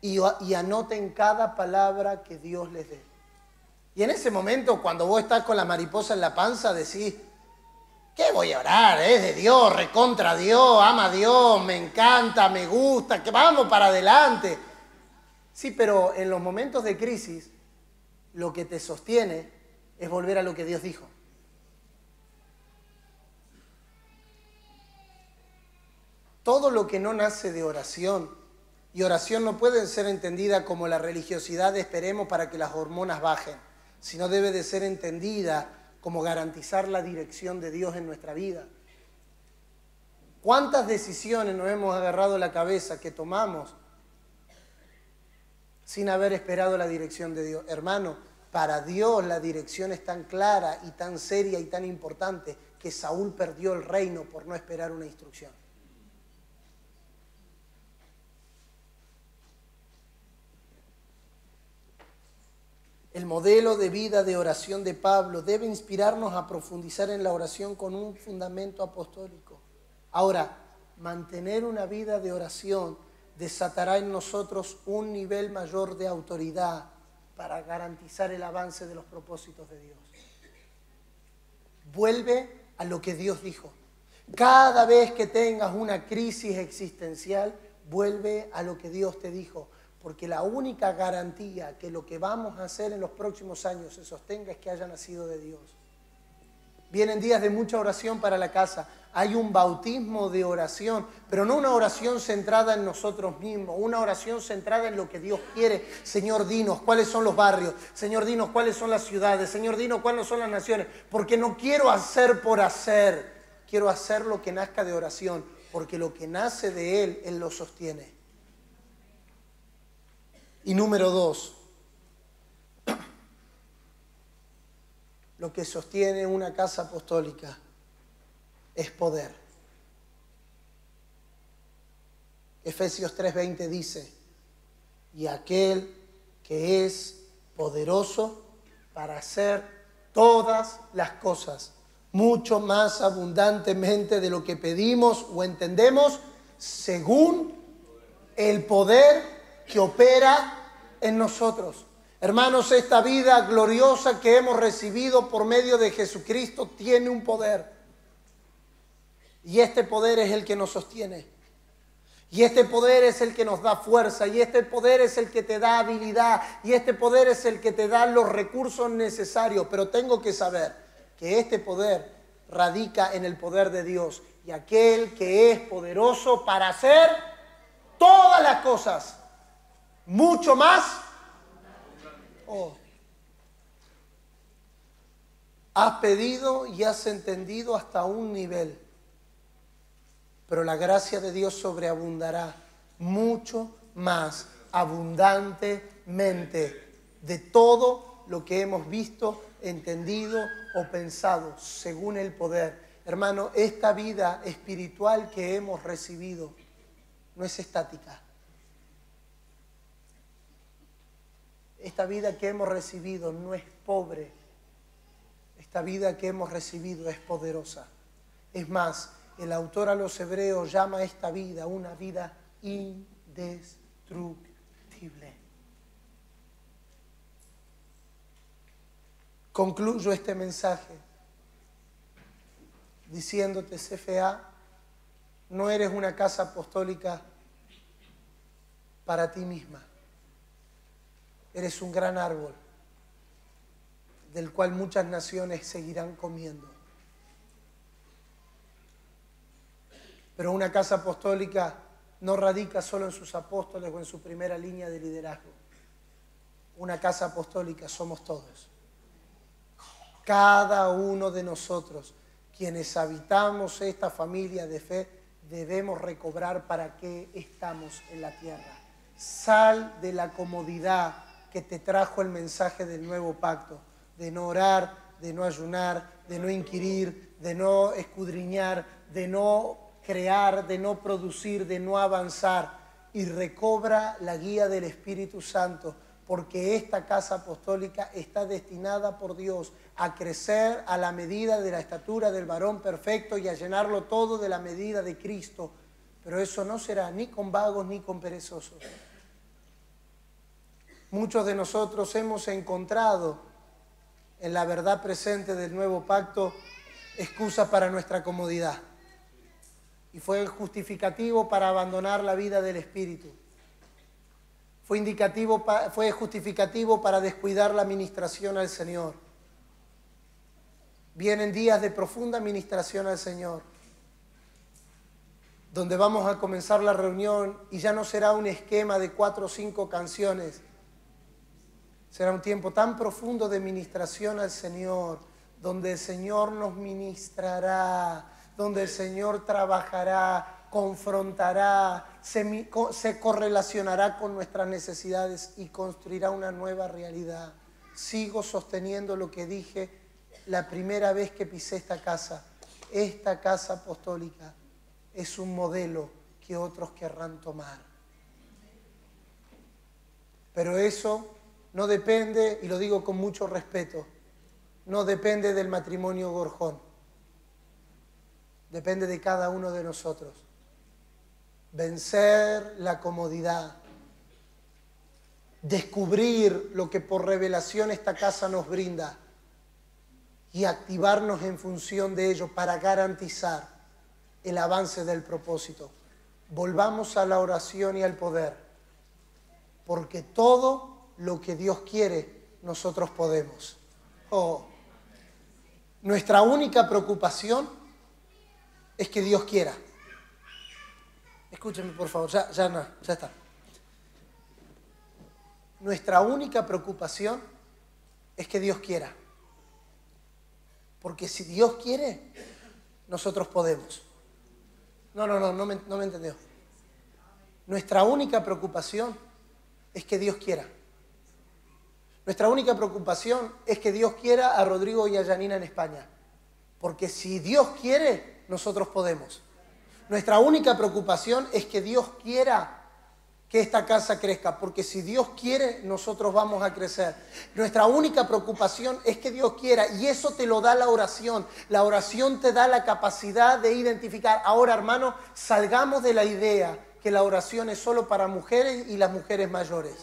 Y, y anoten cada palabra que Dios les dé. Y en ese momento, cuando vos estás con la mariposa en la panza, decís, ¿qué voy a orar? Es de Dios, recontra Dios, ama a Dios, me encanta, me gusta, que vamos para adelante. Sí, pero en los momentos de crisis, lo que te sostiene es volver a lo que Dios dijo. Todo lo que no nace de oración, y oración no puede ser entendida como la religiosidad de esperemos para que las hormonas bajen, sino debe de ser entendida como garantizar la dirección de Dios en nuestra vida. ¿Cuántas decisiones nos hemos agarrado la cabeza que tomamos sin haber esperado la dirección de Dios. Hermano, para Dios la dirección es tan clara y tan seria y tan importante que Saúl perdió el reino por no esperar una instrucción. El modelo de vida de oración de Pablo debe inspirarnos a profundizar en la oración con un fundamento apostólico. Ahora, mantener una vida de oración desatará en nosotros un nivel mayor de autoridad para garantizar el avance de los propósitos de Dios. Vuelve a lo que Dios dijo. Cada vez que tengas una crisis existencial, vuelve a lo que Dios te dijo porque la única garantía que lo que vamos a hacer en los próximos años se sostenga es que haya nacido de Dios. Vienen días de mucha oración para la casa. Hay un bautismo de oración, pero no una oración centrada en nosotros mismos, una oración centrada en lo que Dios quiere. Señor, dinos cuáles son los barrios. Señor, dinos cuáles son las ciudades. Señor, dinos cuáles son las naciones. Porque no quiero hacer por hacer. Quiero hacer lo que nazca de oración, porque lo que nace de Él, Él lo sostiene. Y número dos, lo que sostiene una casa apostólica es poder. Efesios 3:20 dice, y aquel que es poderoso para hacer todas las cosas, mucho más abundantemente de lo que pedimos o entendemos, según el poder que opera en nosotros. Hermanos, esta vida gloriosa que hemos recibido por medio de Jesucristo tiene un poder. Y este poder es el que nos sostiene. Y este poder es el que nos da fuerza. Y este poder es el que te da habilidad. Y este poder es el que te da los recursos necesarios. Pero tengo que saber que este poder radica en el poder de Dios. Y aquel que es poderoso para hacer todas las cosas mucho más. Oh. Has pedido y has entendido hasta un nivel, pero la gracia de Dios sobreabundará mucho más abundantemente de todo lo que hemos visto, entendido o pensado, según el poder. Hermano, esta vida espiritual que hemos recibido no es estática esta vida que hemos recibido no es pobre, esta vida que hemos recibido es poderosa. Es más, el autor a los hebreos llama a esta vida una vida indestructible. Concluyo este mensaje diciéndote, CFA, no eres una casa apostólica para ti misma Eres un gran árbol del cual muchas naciones seguirán comiendo. Pero una casa apostólica no radica solo en sus apóstoles o en su primera línea de liderazgo. Una casa apostólica somos todos. Cada uno de nosotros, quienes habitamos esta familia de fe, debemos recobrar para qué estamos en la tierra. Sal de la comodidad que te trajo el mensaje del nuevo pacto, de no orar, de no ayunar, de no inquirir, de no escudriñar, de no crear, de no producir, de no avanzar. Y recobra la guía del Espíritu Santo, porque esta casa apostólica está destinada por Dios a crecer a la medida de la estatura del varón perfecto y a llenarlo todo de la medida de Cristo. Pero eso no será ni con vagos ni con perezosos. Muchos de nosotros hemos encontrado en la verdad presente del nuevo pacto excusa para nuestra comodidad. Y fue justificativo para abandonar la vida del Espíritu. Fue, indicativo, fue justificativo para descuidar la administración al Señor. Vienen días de profunda administración al Señor, donde vamos a comenzar la reunión y ya no será un esquema de cuatro o cinco canciones, Será un tiempo tan profundo de ministración al Señor, donde el Señor nos ministrará, donde el Señor trabajará, confrontará, se, correlacionará con nuestras necesidades y construirá una nueva realidad. sigo sosteniendo lo que dije la primera vez que pisé esta casa. Esta casa apostólica es un modelo que otros querrán tomar. Pero eso no depende, y lo digo con mucho respeto, no depende del matrimonio Gorjón. Depende de cada uno de nosotros. Vencer la comodidad. Descubrir lo que por revelación esta casa nos brinda y activarnos en función de ello para garantizar el avance del propósito. Volvamos a la oración y al poder, porque todo lo que Dios quiere, nosotros podemos. Oh, nuestra única preocupación es que Dios quiera. Escúchenme, por favor, ya, ya no, ya está. Nuestra única preocupación es que Dios quiera. Porque si Dios quiere, nosotros podemos. No, no, no, no me entendió. Nuestra única preocupación es que Dios quiera. Nuestra única preocupación es que Dios quiera a Rodrigo y a Janina en España. Porque si Dios quiere, nosotros podemos. Nuestra única preocupación es que Dios quiera que esta casa crezca, porque si Dios quiere, nosotros vamos a crecer. Nuestra única preocupación es que Dios quiera, y eso te lo da la oración. La oración te da la capacidad de identificar. Ahora, hermano, salgamos de la idea que la oración es solo para mujeres y las mujeres mayores.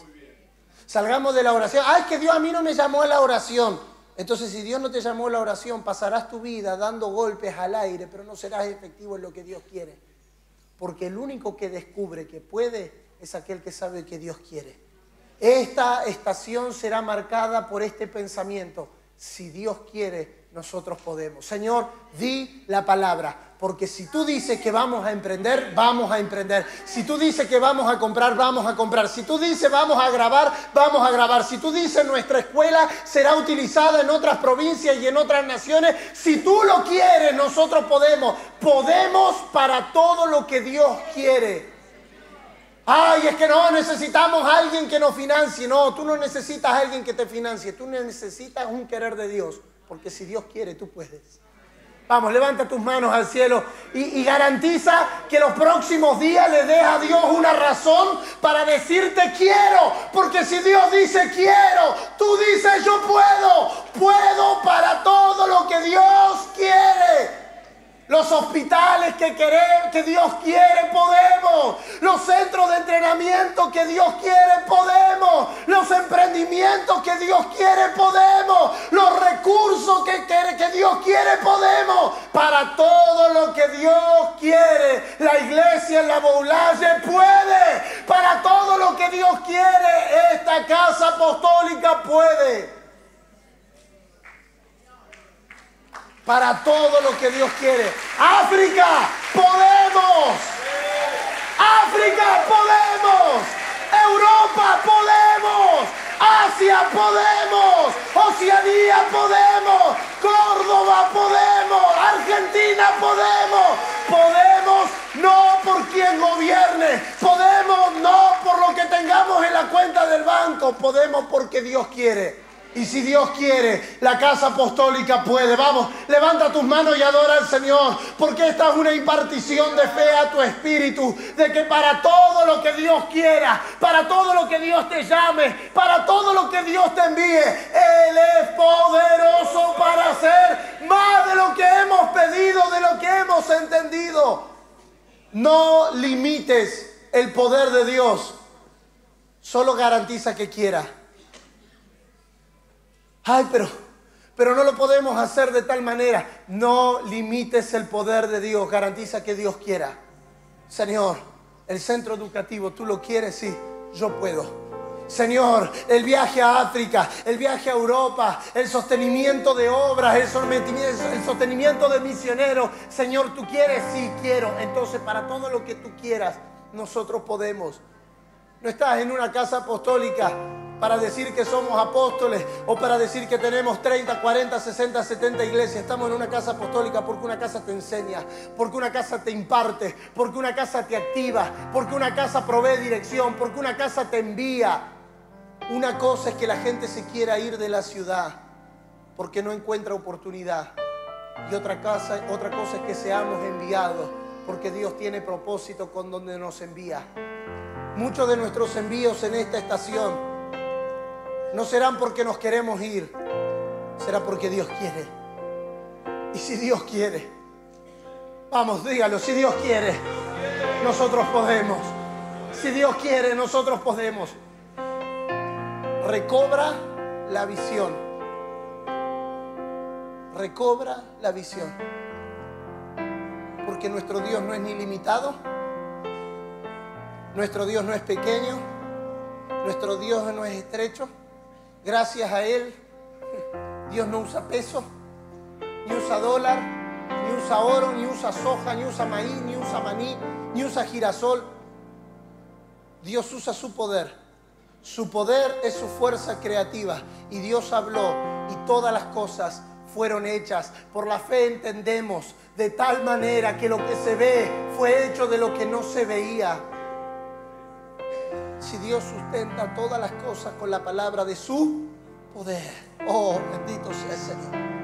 Salgamos de la oración. Ah, es que Dios a mí no me llamó a la oración. Entonces, si Dios no te llamó a la oración, pasarás tu vida dando golpes al aire, pero no serás efectivo en lo que Dios quiere. Porque el único que descubre que puede es aquel que sabe que Dios quiere. Esta estación será marcada por este pensamiento. Si Dios quiere, nosotros podemos. Señor, di la palabra. Porque si tú dices que vamos a emprender, vamos a emprender. Si tú dices que vamos a comprar, vamos a comprar. Si tú dices vamos a grabar, vamos a grabar. Si tú dices nuestra escuela será utilizada en otras provincias y en otras naciones, si tú lo quieres, nosotros podemos. Podemos para todo lo que Dios quiere. Ay, es que no, necesitamos a alguien que nos financie. No, tú no necesitas a alguien que te financie. Tú necesitas un querer de Dios. Porque si Dios quiere, tú puedes. Vamos, levanta tus manos al cielo y, garantiza que los próximos días le des a Dios una razón para decirte quiero. Porque si Dios dice quiero, tú dices yo puedo. Puedo para todo lo que Dios quiere. Los hospitales que, que Dios quiere, podemos. Los centros de entrenamiento que Dios quiere, podemos. Los emprendimientos que Dios quiere, podemos. Los recursos que, que Dios quiere, podemos. Para todo lo que Dios quiere, la iglesia en la Boulaye puede. Para todo lo que Dios quiere, esta casa apostólica puede. Para todo lo que Dios quiere. África, podemos. África, podemos. Europa, podemos. Asia, podemos. Oceanía, podemos. Córdoba, podemos. Argentina, podemos. Podemos no por quien gobierne. Podemos no por lo que tengamos en la cuenta del banco. Podemos porque Dios quiere. Y si Dios quiere, la casa apostólica puede. Vamos, levanta tus manos y adora al Señor, porque esta es una impartición de fe a tu espíritu, de que para todo lo que Dios quiera, para todo lo que Dios te llame, para todo lo que Dios te envíe, Él es poderoso para hacer más de lo que hemos pedido, de lo que hemos entendido. No limites el poder de Dios, solo garantiza que quiera. Ay, pero, pero no lo podemos hacer de tal manera. No limites el poder de Dios, garantiza que Dios quiera. Señor, el centro educativo, tú lo quieres, sí, yo puedo. Señor, el viaje a África, el viaje a Europa, el sostenimiento de obras, el sostenimiento de misioneros. Señor, tú quieres, sí quiero. Entonces, para todo lo que tú quieras, nosotros podemos. No estás en una casa apostólica para decir que somos apóstoles o para decir que tenemos 30, 40, 60, 70 iglesias. Estamos en una casa apostólica porque una casa te enseña, porque una casa te imparte, porque una casa te activa, porque una casa provee dirección, porque una casa te envía. Una cosa es que la gente se quiera ir de la ciudad porque no encuentra oportunidad. Y otra cosa, es que seamos enviados porque Dios tiene propósito con donde nos envía. Muchos de nuestros envíos en esta estación no serán porque nos queremos ir, será porque Dios quiere. Y si Dios quiere, vamos, dígalo, si Dios quiere, nosotros podemos. Si Dios quiere, nosotros podemos. Recobra la visión. Recobra la visión. Porque nuestro Dios no es ni limitado. Nuestro Dios no es pequeño. Nuestro Dios no es estrecho. Gracias a Él, Dios no usa peso, ni usa dólar, ni usa oro, ni usa soja, ni usa maíz, ni usa maní, ni usa girasol. Dios usa su poder. Su poder es su fuerza creativa. Y Dios habló y todas las cosas fueron hechas. Por la fe entendemos de tal manera que lo que se ve fue hecho de lo que no se veía. Si Dios sustenta todas las cosas con la palabra de su poder. Oh, bendito sea el Señor.